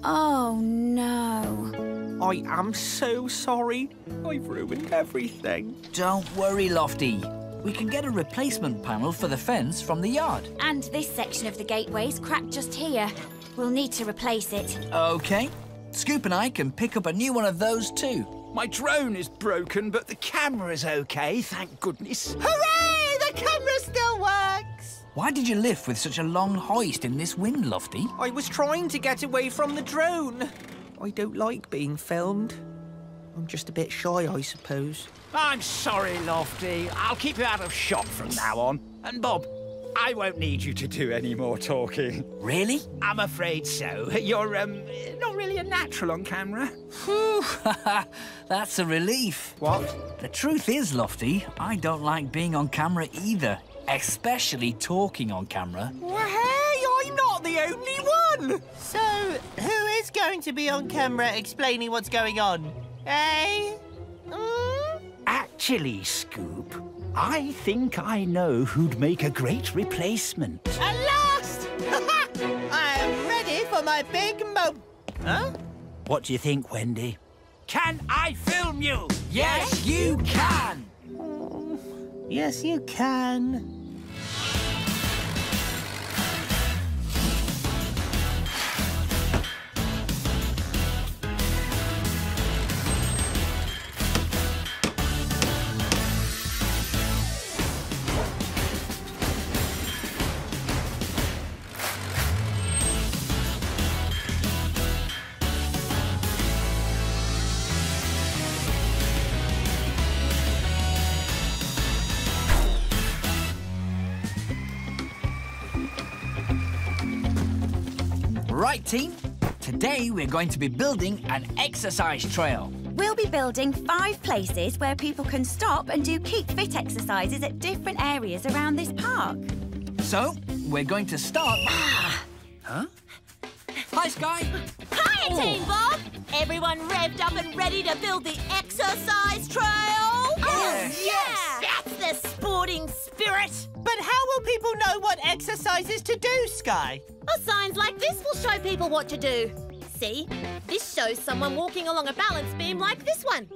Oh, no. I am so sorry. I've ruined everything. Don't worry, Lofty. We can get a replacement panel for the fence from the yard. And this section of the gateway's cracked just here. We'll need to replace it. Okay. Scoop and I can pick up a new one of those too. My drone is broken, but the camera's okay, thank goodness. Hooray! The camera still works! Why did you lift with such a long hoist in this wind, Lofty? I was trying to get away from the drone. I don't like being filmed. I'm just a bit shy, I suppose. I'm sorry, Lofty. I'll keep you out of shot from now on. And Bob, I won't need you to do any more talking. Really? I'm afraid so. You're, um, not really a natural on camera. Whew, that's a relief. What? The truth is, Lofty, I don't like being on camera either, especially talking on camera. Well, hey, I'm not the only one! So, who is going to be on camera explaining what's going on? Eh? Mm? Actually, Scoop, I think I know who'd make a great replacement. At last! I am ready for my big mo... Huh? What do you think, Wendy? Can I film you? Yes, you can! Yes, you can. Team. Today we're going to be building an exercise trail. We'll be building five places where people can stop and do keep fit exercises at different areas around this park. So, we're going to start... Ah! huh? Hi, Sky. Hi, oh. Team Bob! Everyone revved up and ready to build the exercise trail? Oh, yes. That's the sporting spirit! But how will people know what exercises to do, Sky? Well, signs like this will show people what to do. See? This shows someone walking along a balance beam like this one.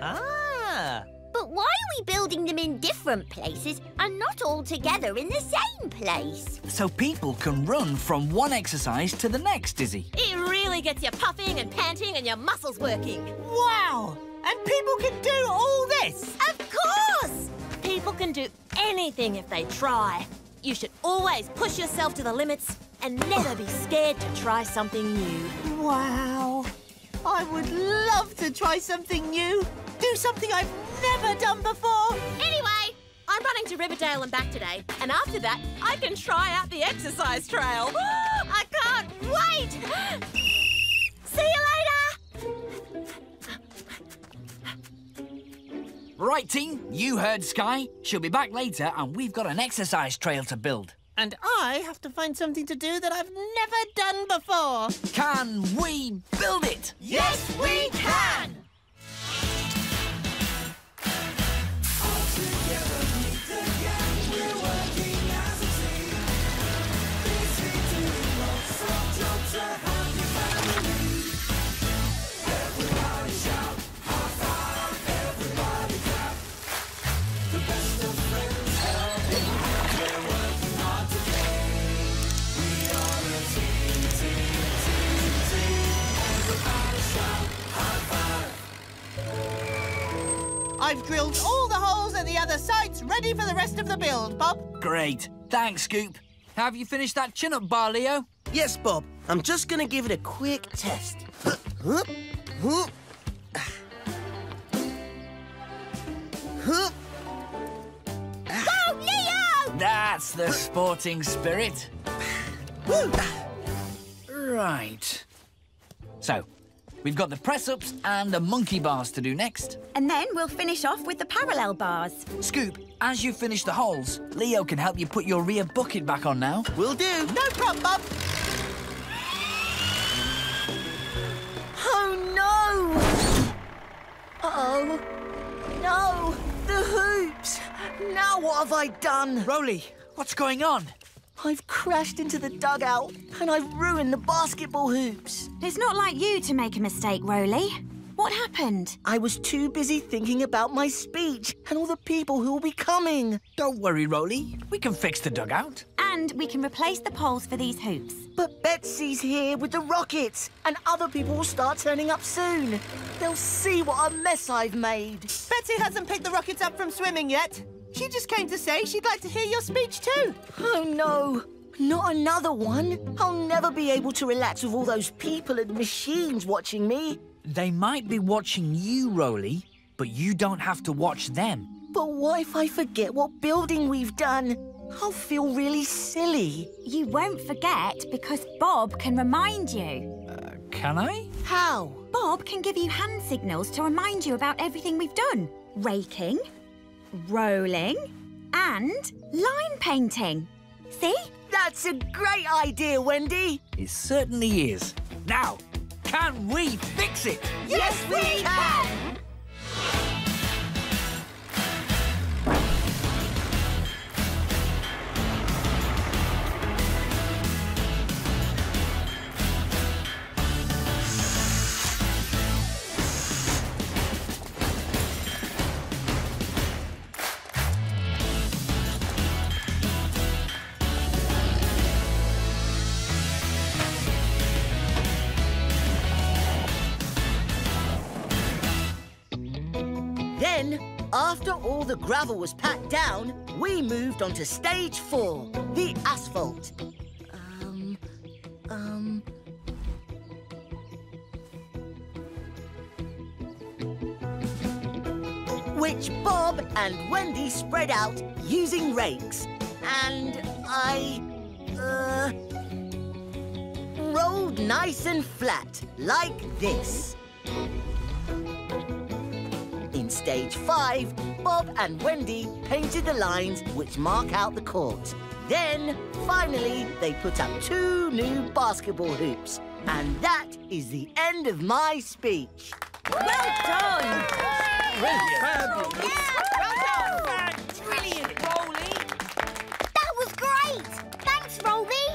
Ah. But why are we building them in different places and not all together in the same place? So people can run from one exercise to the next, Dizzy. It really gets you puffing and panting and your muscles working. Wow! And people can do all this? Of course! People can do anything if they try. You should always push yourself to the limits and never be scared to try something new. Wow. I would love to try something new. Do something I've never done before. Anyway, I'm running to Riverdale and back today, and after that, I can try out the exercise trail. I can't wait! See you later! Right, team. You heard Sky. She'll be back later, and we've got an exercise trail to build. And I have to find something to do that I've never done before. Can we build it? Yes, we can! Ready for the rest of the build, Bob. Great. Thanks, Scoop. Have you finished that chin-up bar, Leo? Yes, Bob. I'm just gonna give it a quick test. Go, Leo! That's the sporting spirit. right. So, we've got the press-ups and the monkey bars to do next. And then we'll finish off with the parallel bars. Scoop, as you finish the holes, Leo can help you put your rear bucket back on now. Will do. No problem, Bob. Oh, no! Uh-oh. No! The hoops! Now what have I done? Roley, what's going on? I've crashed into the dugout and I've ruined the basketball hoops. It's not like you to make a mistake, Roley. What happened? I was too busy thinking about my speech and all the people who will be coming. Don't worry, Roley. We can fix the dugout. And we can replace the poles for these hoops. But Betsy's here with the rockets, and other people will start turning up soon. They'll see what a mess I've made. Betsy hasn't picked the rockets up from swimming yet. She just came to say she'd like to hear your speech too. Oh no, not another one. I'll never be able to relax with all those people and machines watching me. They might be watching you, Roley, but you don't have to watch them. But what if I forget what building we've done? I'll feel really silly. You won't forget because Bob can remind you. Uh, can I? How? Bob can give you hand signals to remind you about everything we've done. Raking, rolling, and line painting. See? That's a great idea, Wendy. It certainly is. Now, can we fix it? Yes, we can! Then, after all the gravel was packed down, we moved on to stage four, the asphalt. Um, um... Which Bob and Wendy spread out using rakes. And I, uh, rolled nice and flat, like this. In stage five, Bob and Wendy painted the lines which mark out the court. Then, finally, they put up two new basketball hoops. And that is the end of my speech. Well done! Brilliant, Roley. That was great. Thanks, Roley.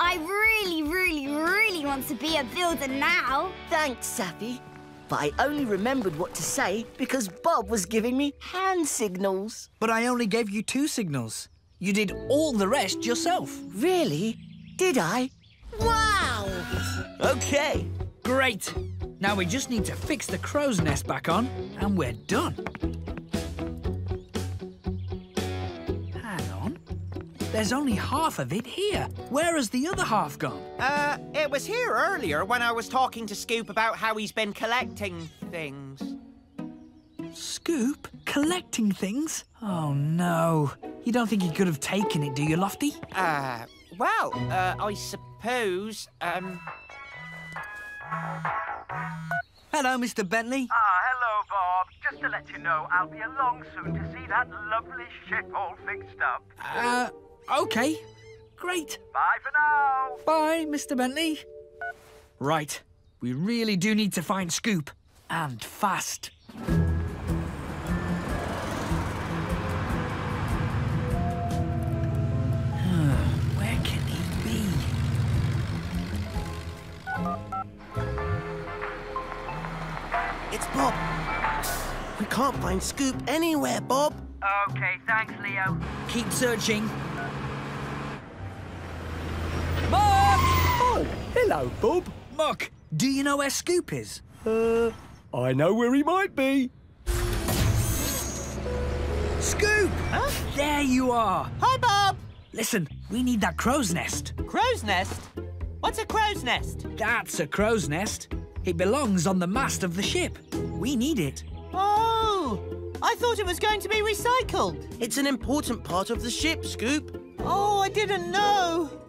I really, really, really want to be a builder now. Thanks, Safi. But I only remembered what to say because Bob was giving me hand signals. But I only gave you two signals. You did all the rest yourself. Really? Did I? Wow! Okay. Great. Now we just need to fix the crow's nest back on, and we're done. There's only half of it here. Where has the other half gone? Uh, it was here earlier when I was talking to Scoop about how he's been collecting things. Scoop? Collecting things? Oh, no. You don't think he could have taken it, do you, Lofty? Uh, well, uh, I suppose, um... Hello, Mr. Bentley. Ah, hello, Bob. Just to let you know, I'll be along soon to see that lovely ship all fixed up. Uh, okay. Great. Bye for now. Bye, Mr. Bentley. Right. We really do need to find Scoop. And fast. Where can he be? It's Bob. We can't find Scoop anywhere, Bob. Okay, thanks, Leo. Keep searching. Muck! Oh, hello, Bob. Muck, do you know where Scoop is? Uh, I know where he might be. Scoop! Huh? There you are. Hi, Bob. Listen, we need that crow's nest. Crow's nest? What's a crow's nest? That's a crow's nest. It belongs on the mast of the ship. We need it. Oh, I thought it was going to be recycled. It's an important part of the ship, Scoop. Oh, I didn't know.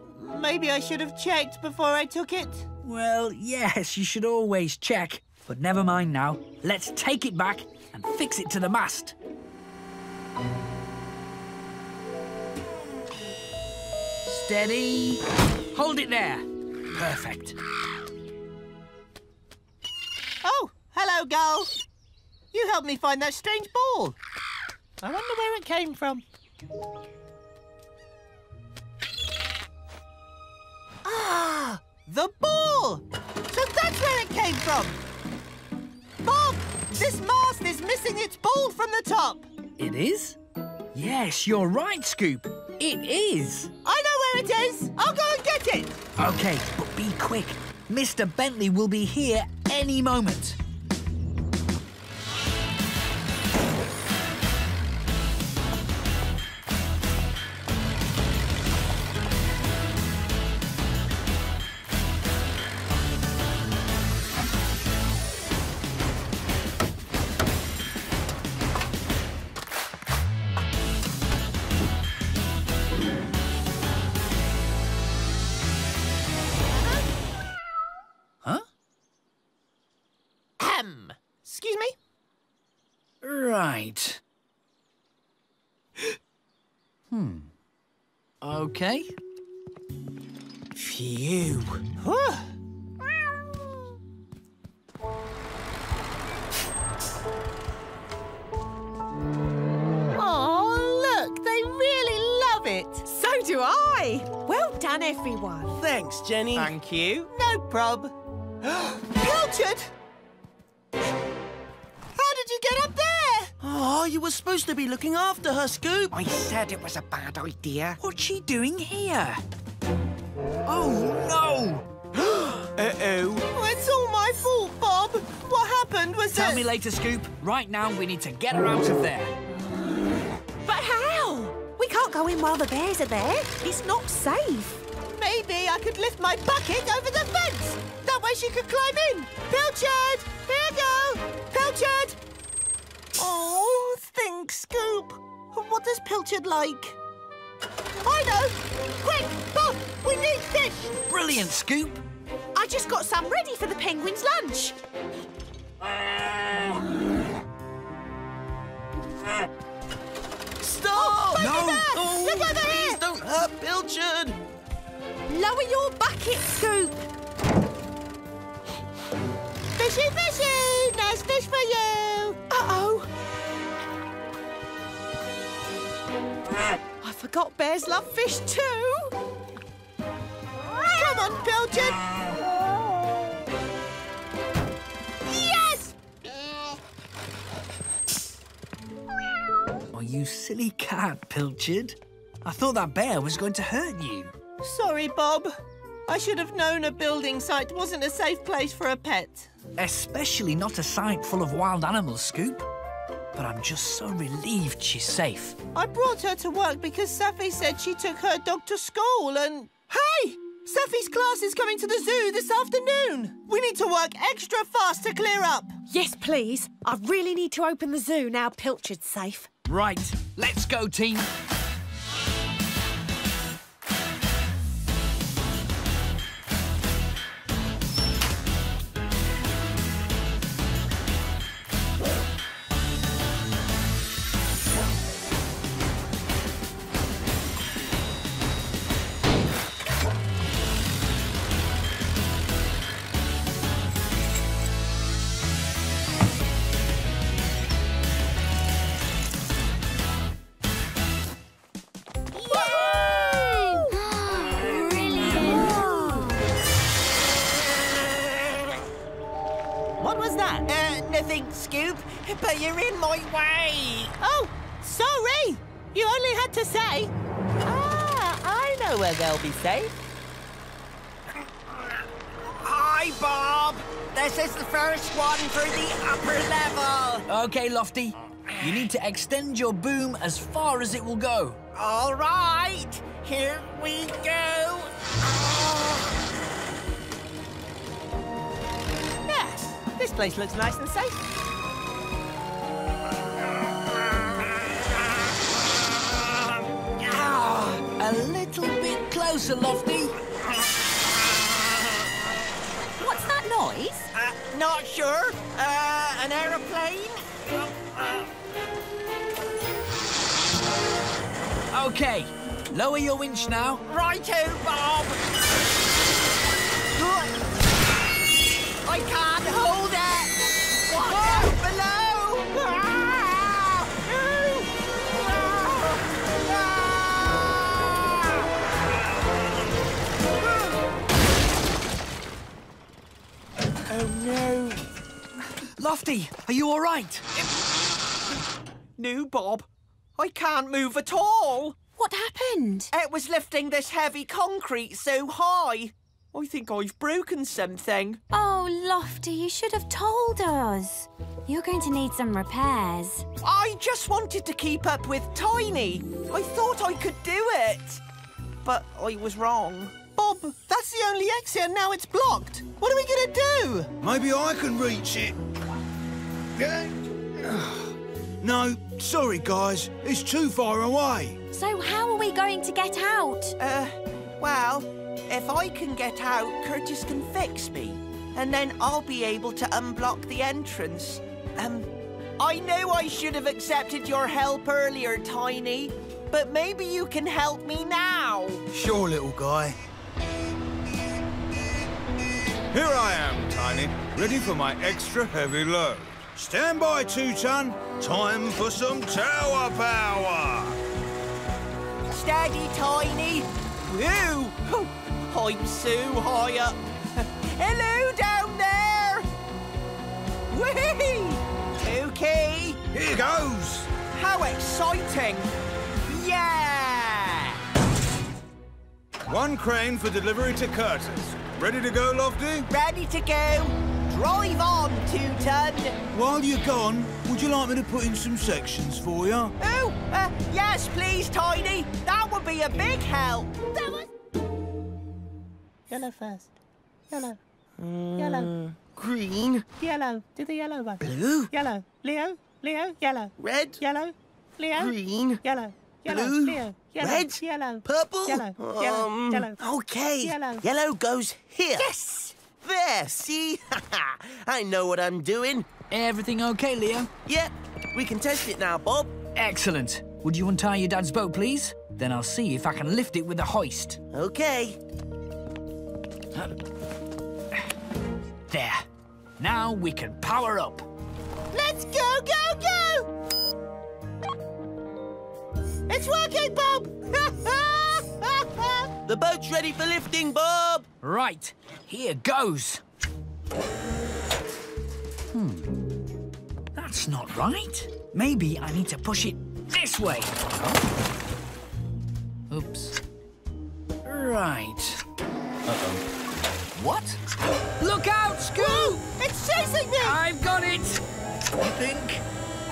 Maybe I should have checked before I took it. Well, yes, you should always check. But never mind now. Let's take it back and fix it to the mast. Steady. Hold it there. Perfect. Oh, hello, Gull. You helped me find that strange ball. I wonder where it came from. Ah, the ball! So that's where it came from! Bob, this mast is missing its ball from the top. It is? Yes, you're right, Scoop. It is. I know where it is. I'll go and get it. Okay, but be quick. Mr. Bentley will be here any moment. Right. hmm. Okay. Phew. Oh, look, they really love it. So do I. Well done, everyone. Thanks, Jenny. Thank you. No prob. Pilchard! How did you get up there? Oh, you were supposed to be looking after her, Scoop. I said it was a bad idea. What's she doing here? Oh, no! Uh-oh. Oh, it's all my fault, Bob. What happened was Tell that... me later, Scoop. Right now, we need to get her out of there. But how? We can't go in while the bears are there. It's not safe. Maybe I could lift my bucket over the fence. That way she could climb in. Pilchard! Here you go! Pilchard! Oh, think, Scoop. What does Pilchard like? I know! Quick, Bob! We need fish! Brilliant, Scoop. I just got some ready for the penguins' lunch. Stop! Oh, no! Oh, Look over please here! don't hurt Pilchard! Lower your bucket, Scoop. Fishy, fishy! Nice fish for you! Uh-oh. I forgot bears love fish too. Come on, Pilchard! Yes! Oh, you silly cat, Pilchard. I thought that bear was going to hurt you. Sorry, Bob. I should have known a building site wasn't a safe place for a pet. Especially not a site full of wild animals, Scoop. But I'm just so relieved she's safe. I brought her to work because Safi said she took her dog to school and... Hey! Safi's class is coming to the zoo this afternoon. We need to work extra fast to clear up. Yes, please. I really need to open the zoo now Pilchard's safe. Right, let's go, team. Nothing, Scoop, but you're in my way. Oh, sorry. You only had to say. Ah, I know where they'll be safe. Hi, Bob. This is the first one for the upper level. Okay, Lofty. You need to extend your boom as far as it will go. All right, here we go. This place looks nice and safe. A little bit closer, Lofty. What's that noise? Uh, not sure. Uh, an aeroplane? Okay, lower your winch now. Righto, Bob. I can't hold Oh no. Lofty, are you all right? No, Bob. I can't move at all. What happened? It was lifting this heavy concrete so high. I think I've broken something. Oh, Lofty, you should have told us. You're going to need some repairs. I just wanted to keep up with Tiny. I thought I could do it. But I was wrong. Bob, that's the only exit and now it's blocked. What are we going to do? Maybe I can reach it. No, sorry, guys. It's too far away. So how are we going to get out? Uh, well, if I can get out, Curtis can fix me. And then I'll be able to unblock the entrance. Um, I know I should have accepted your help earlier, Tiny, but maybe you can help me now. Sure, little guy. Here I am, Tiny, ready for my extra heavy load. Stand by, Two-Ton. Time for some tower power. Steady, Tiny. Woo! I'm so high up. Hello down there. Whee! Okay. Here goes. How exciting! Yeah! One crane for delivery to Curtis. Ready to go, Lofty? Ready to go. Drive on, Two-Ton. While you're gone, would you like me to put in some sections for you? Oh, uh, yes, please, Tiny. That would be a big help. That was... Yellow first. Yellow. Yellow. Green. Yellow. Do the yellow one. Blue. Yellow. Leo. Leo. Yellow. Red. Yellow. Leo. Green. Yellow. Yellow. Blue. Leo. Yellow. Red. Yellow. Purple. Yellow. Yellow. Um, Yellow. Okay. Yellow. Yellow goes here. Yes! There, see? I know what I'm doing. Everything okay, Leo? Yep. We can test it now, Bob. Excellent. Would you untie your dad's boat, please? Then I'll see if I can lift it with a hoist. Okay. There. Now we can power up. Let's go, go, go! It's working, Bob! The boat's ready for lifting, Bob. Right. Here goes. Hmm. That's not right. Maybe I need to push it this way. Oops. Right. Uh-oh. What? Look out, Scoop! Whoa! It's chasing me! I've got it! I think.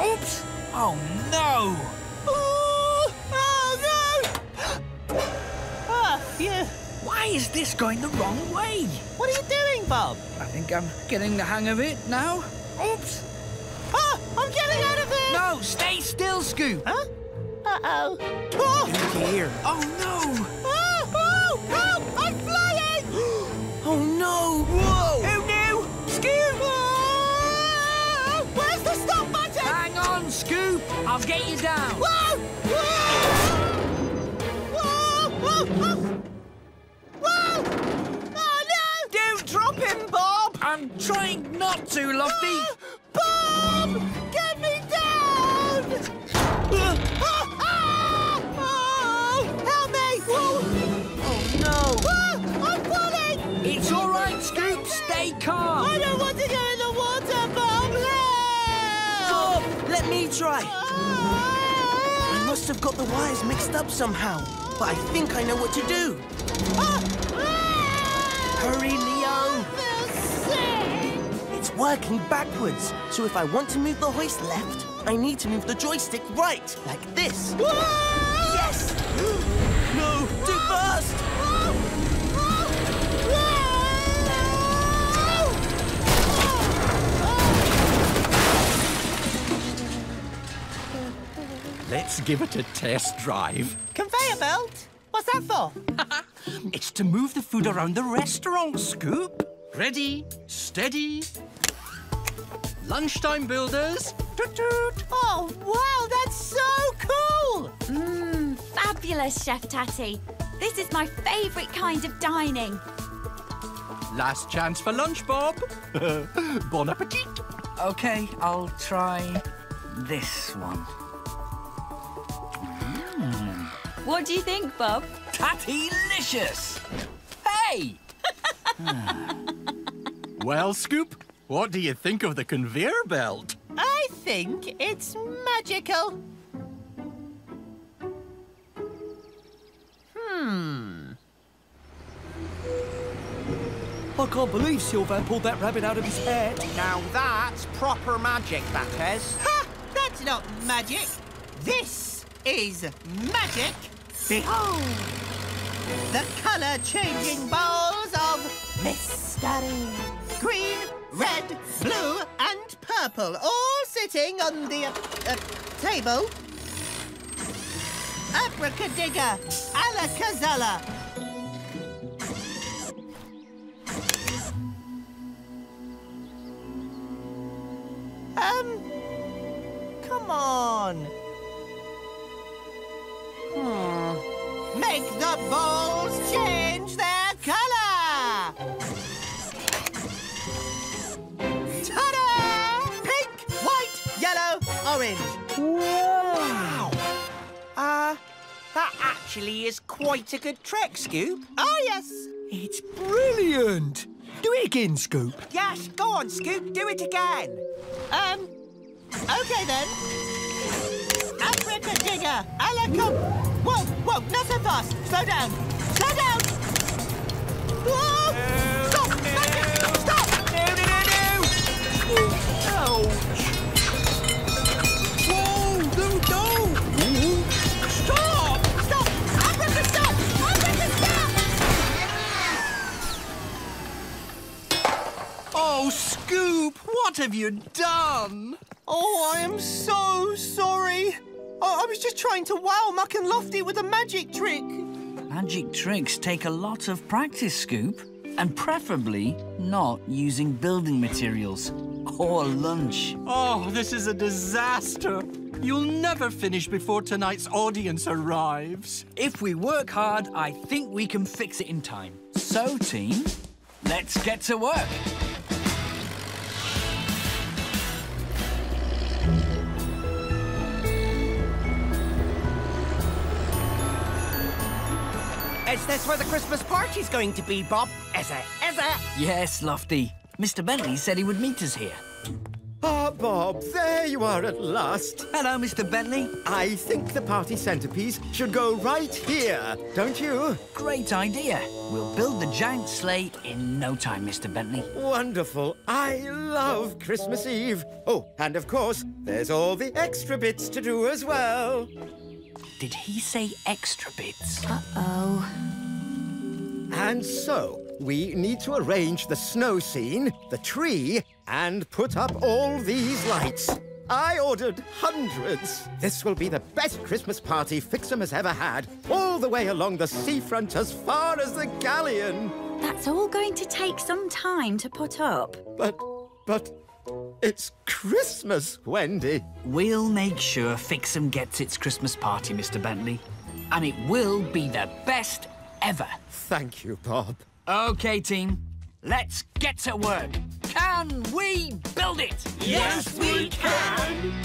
Oops! Oh, no! Ooh! Yeah. Why is this going the wrong way? What are you doing, Bob? I think I'm getting the hang of it now. Oops! Ah, I'm getting out of here! No, stay still, Scoop! Huh? Uh-oh. Oh! Dear. Oh, no! Oh, oh, help! I'm flying! Oh, no. Whoa. Oh, no! Scoop! Ah, where's the stop button? Hang on, Scoop! I'll get you down. Whoa! Whoa! Whoa! Whoa! Whoa! I'm trying not to, Lofty. Bob! Get me down! Ah, ah, oh, help me! Whoa. Oh, no. Ah, I'm falling! It's all right, Scoop. Stay calm. I don't want to go in the water, Bob! Help! Bob, let me try. I Ah, must have got the wires mixed up somehow, but I think I know what to do. ah, Hurry, working backwards. So if I want to move the hoist left, I need to move the joystick right, like this. Yes! No, too fast! Let's give it a test drive. Conveyor belt? What's that for? It's to move the food around the restaurant, Scoop. Ready, steady. Lunchtime builders. Toot toot. Oh, wow, that's so cool! Mmm, fabulous, Chef Tatty. This is my favourite kind of dining. Last chance for lunch, Bob. bon appetit. Okay, I'll try this one. Hmm. What do you think, Bob? Tattylicious! Hey! Well, Scoop, what do you think of the conveyor belt? I think it's magical. Hmm. I can't believe Sylvan pulled that rabbit out of his hat. Now that's proper magic, that is. Ha! That's not magic. This is magic. Behold! The colour-changing balls of mystery. Green, red, blue and purple, all sitting on the uh, uh, table. Abracadabra, alakazala. Um, Come on. Hmm. Make the balls change their orange. Wow! Uh, that actually is quite a good trick, Scoop. Oh, yes. It's brilliant. Do it again, Scoop. Yes, go on, Scoop, do it again. Um, okay then. Abracadabra, alacum. Whoa, whoa, not so fast. Slow down. Slow down. Whoa! What have you done? Oh, I am so sorry. I, I was just trying to wow Muck and Lofty with a magic trick. Magic tricks take a lot of practice, Scoop. And preferably not using building materials or lunch. Oh, this is a disaster. You'll never finish before tonight's audience arrives. If we work hard, I think we can fix it in time. So, team, let's get to work. Is this where the Christmas party's going to be, Bob? Is it? Is it? Yes, Lofty. Mr. Bentley said he would meet us here. Ah, Bob, there you are at last. Hello, Mr. Bentley. I think the party centerpiece should go right here, don't you? Great idea. We'll build the giant sleigh in no time, Mr. Bentley. Wonderful. I love Christmas Eve. Oh, and of course, there's all the extra bits to do as well. Did he say extra bits? Uh-oh. And so, we need to arrange the snow scene, the tree, and put up all these lights. I ordered hundreds. This will be the best Christmas party Fixham has ever had, all the way along the seafront as far as the galleon. That's all going to take some time to put up. But, but, it's Christmas, Wendy. We'll make sure Fixham gets its Christmas party, Mr. Bentley. And it will be the best ever. Thank you, Bob. OK, team. Let's get to work. Can we build it? Yes, we can.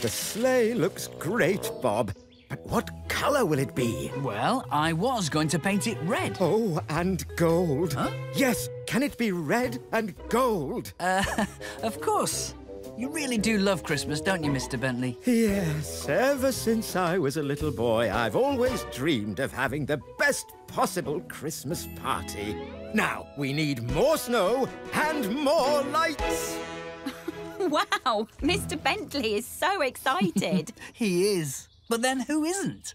The sleigh looks great, Bob. But what colour will it be? Well, I was going to paint it red. Oh, and gold. Huh? Yes, can it be red and gold? Uh, of course. You really do love Christmas, don't you, Mr. Bentley? Yes, ever since I was a little boy, I've always dreamed of having the best possible Christmas party. Now, we need more snow and more lights. Wow, Mr. Bentley is so excited. He is. But then who isn't?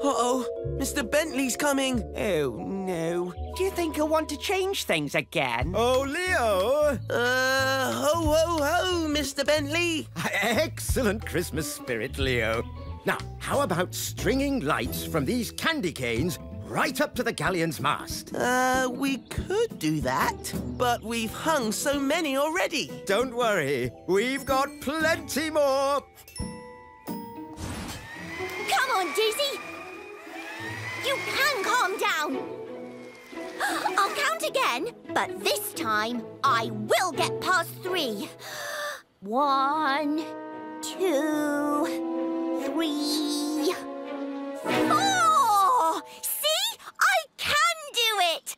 Uh-oh, Mr. Bentley's coming. Oh, no. Do you think he'll want to change things again? Oh, Leo! Uh, ho, ho, ho, Mr. Bentley. Excellent Christmas spirit, Leo. Now, how about stringing lights from these candy canes right up to the galleon's mast? Uh, we could do that, but we've hung so many already. Don't worry, we've got plenty more. Come on, Daisy. You can calm down. I'll count again, but this time I will get past three. One, two, three, four! It!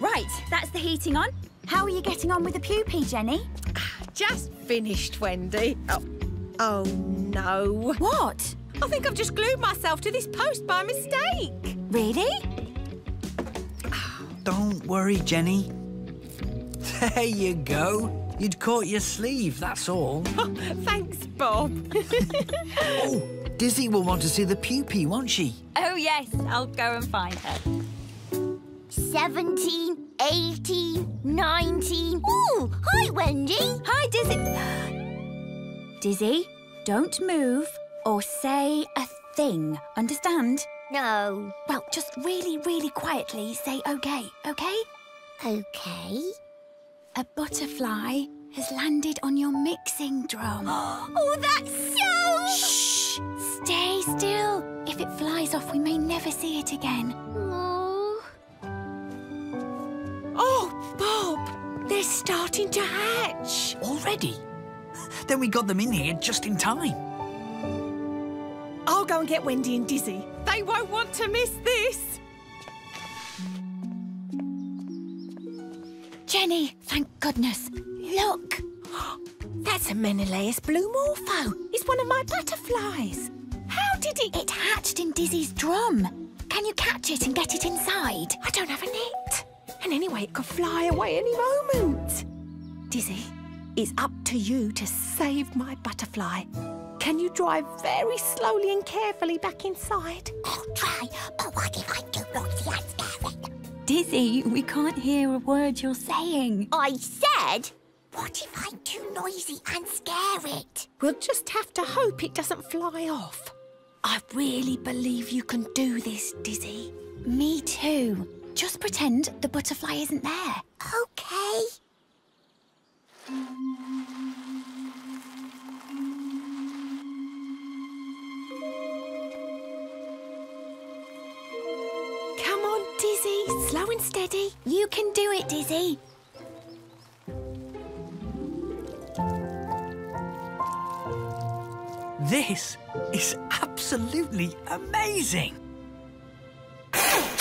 right, that's the heating on. How are you getting on with the pupae, Jenny? Just finished, Wendy. Oh, oh no. What? I think I've just glued myself to this post by mistake. Really? Don't worry, Jenny. There you go. You'd caught your sleeve, that's all. Oh, thanks, Bob. oh, Dizzy will want to see the pupae, won't she? Oh, yes. I'll go and find her. 17, 18, 19. Ooh, hi, Wendy. Hi, Dizzy. Dizzy, don't move or say a thing. Understand? No. Well, just really, really quietly say okay, okay? Okay. A butterfly has landed on your mixing drum. oh, that's so... Shh! Stay still. If it flies off, we may never see it again. Oh. Oh, Bob! They're starting to hatch. Already? Then we got them in here just in time. I'll go and get Wendy and Dizzy. They won't want to miss this. Jenny, thank goodness. Look. That's a Menelaus blue morpho. It's one of my butterflies. How did it... It hatched in Dizzy's drum. Can you catch it and get it inside? I don't have a net. And anyway, it could fly away any moment. Dizzy, it's up to you to save my butterfly. Can you drive very slowly and carefully back inside? I'll try, but what if I do and scare it? Dizzy, we can't hear a word you're saying. I said, what if I'm too noisy and scare it? We'll just have to hope it doesn't fly off. I really believe you can do this, Dizzy. Me too. Just pretend the butterfly isn't there. Okay. Dizzy, slow and steady. You can do it, Dizzy. This is absolutely amazing.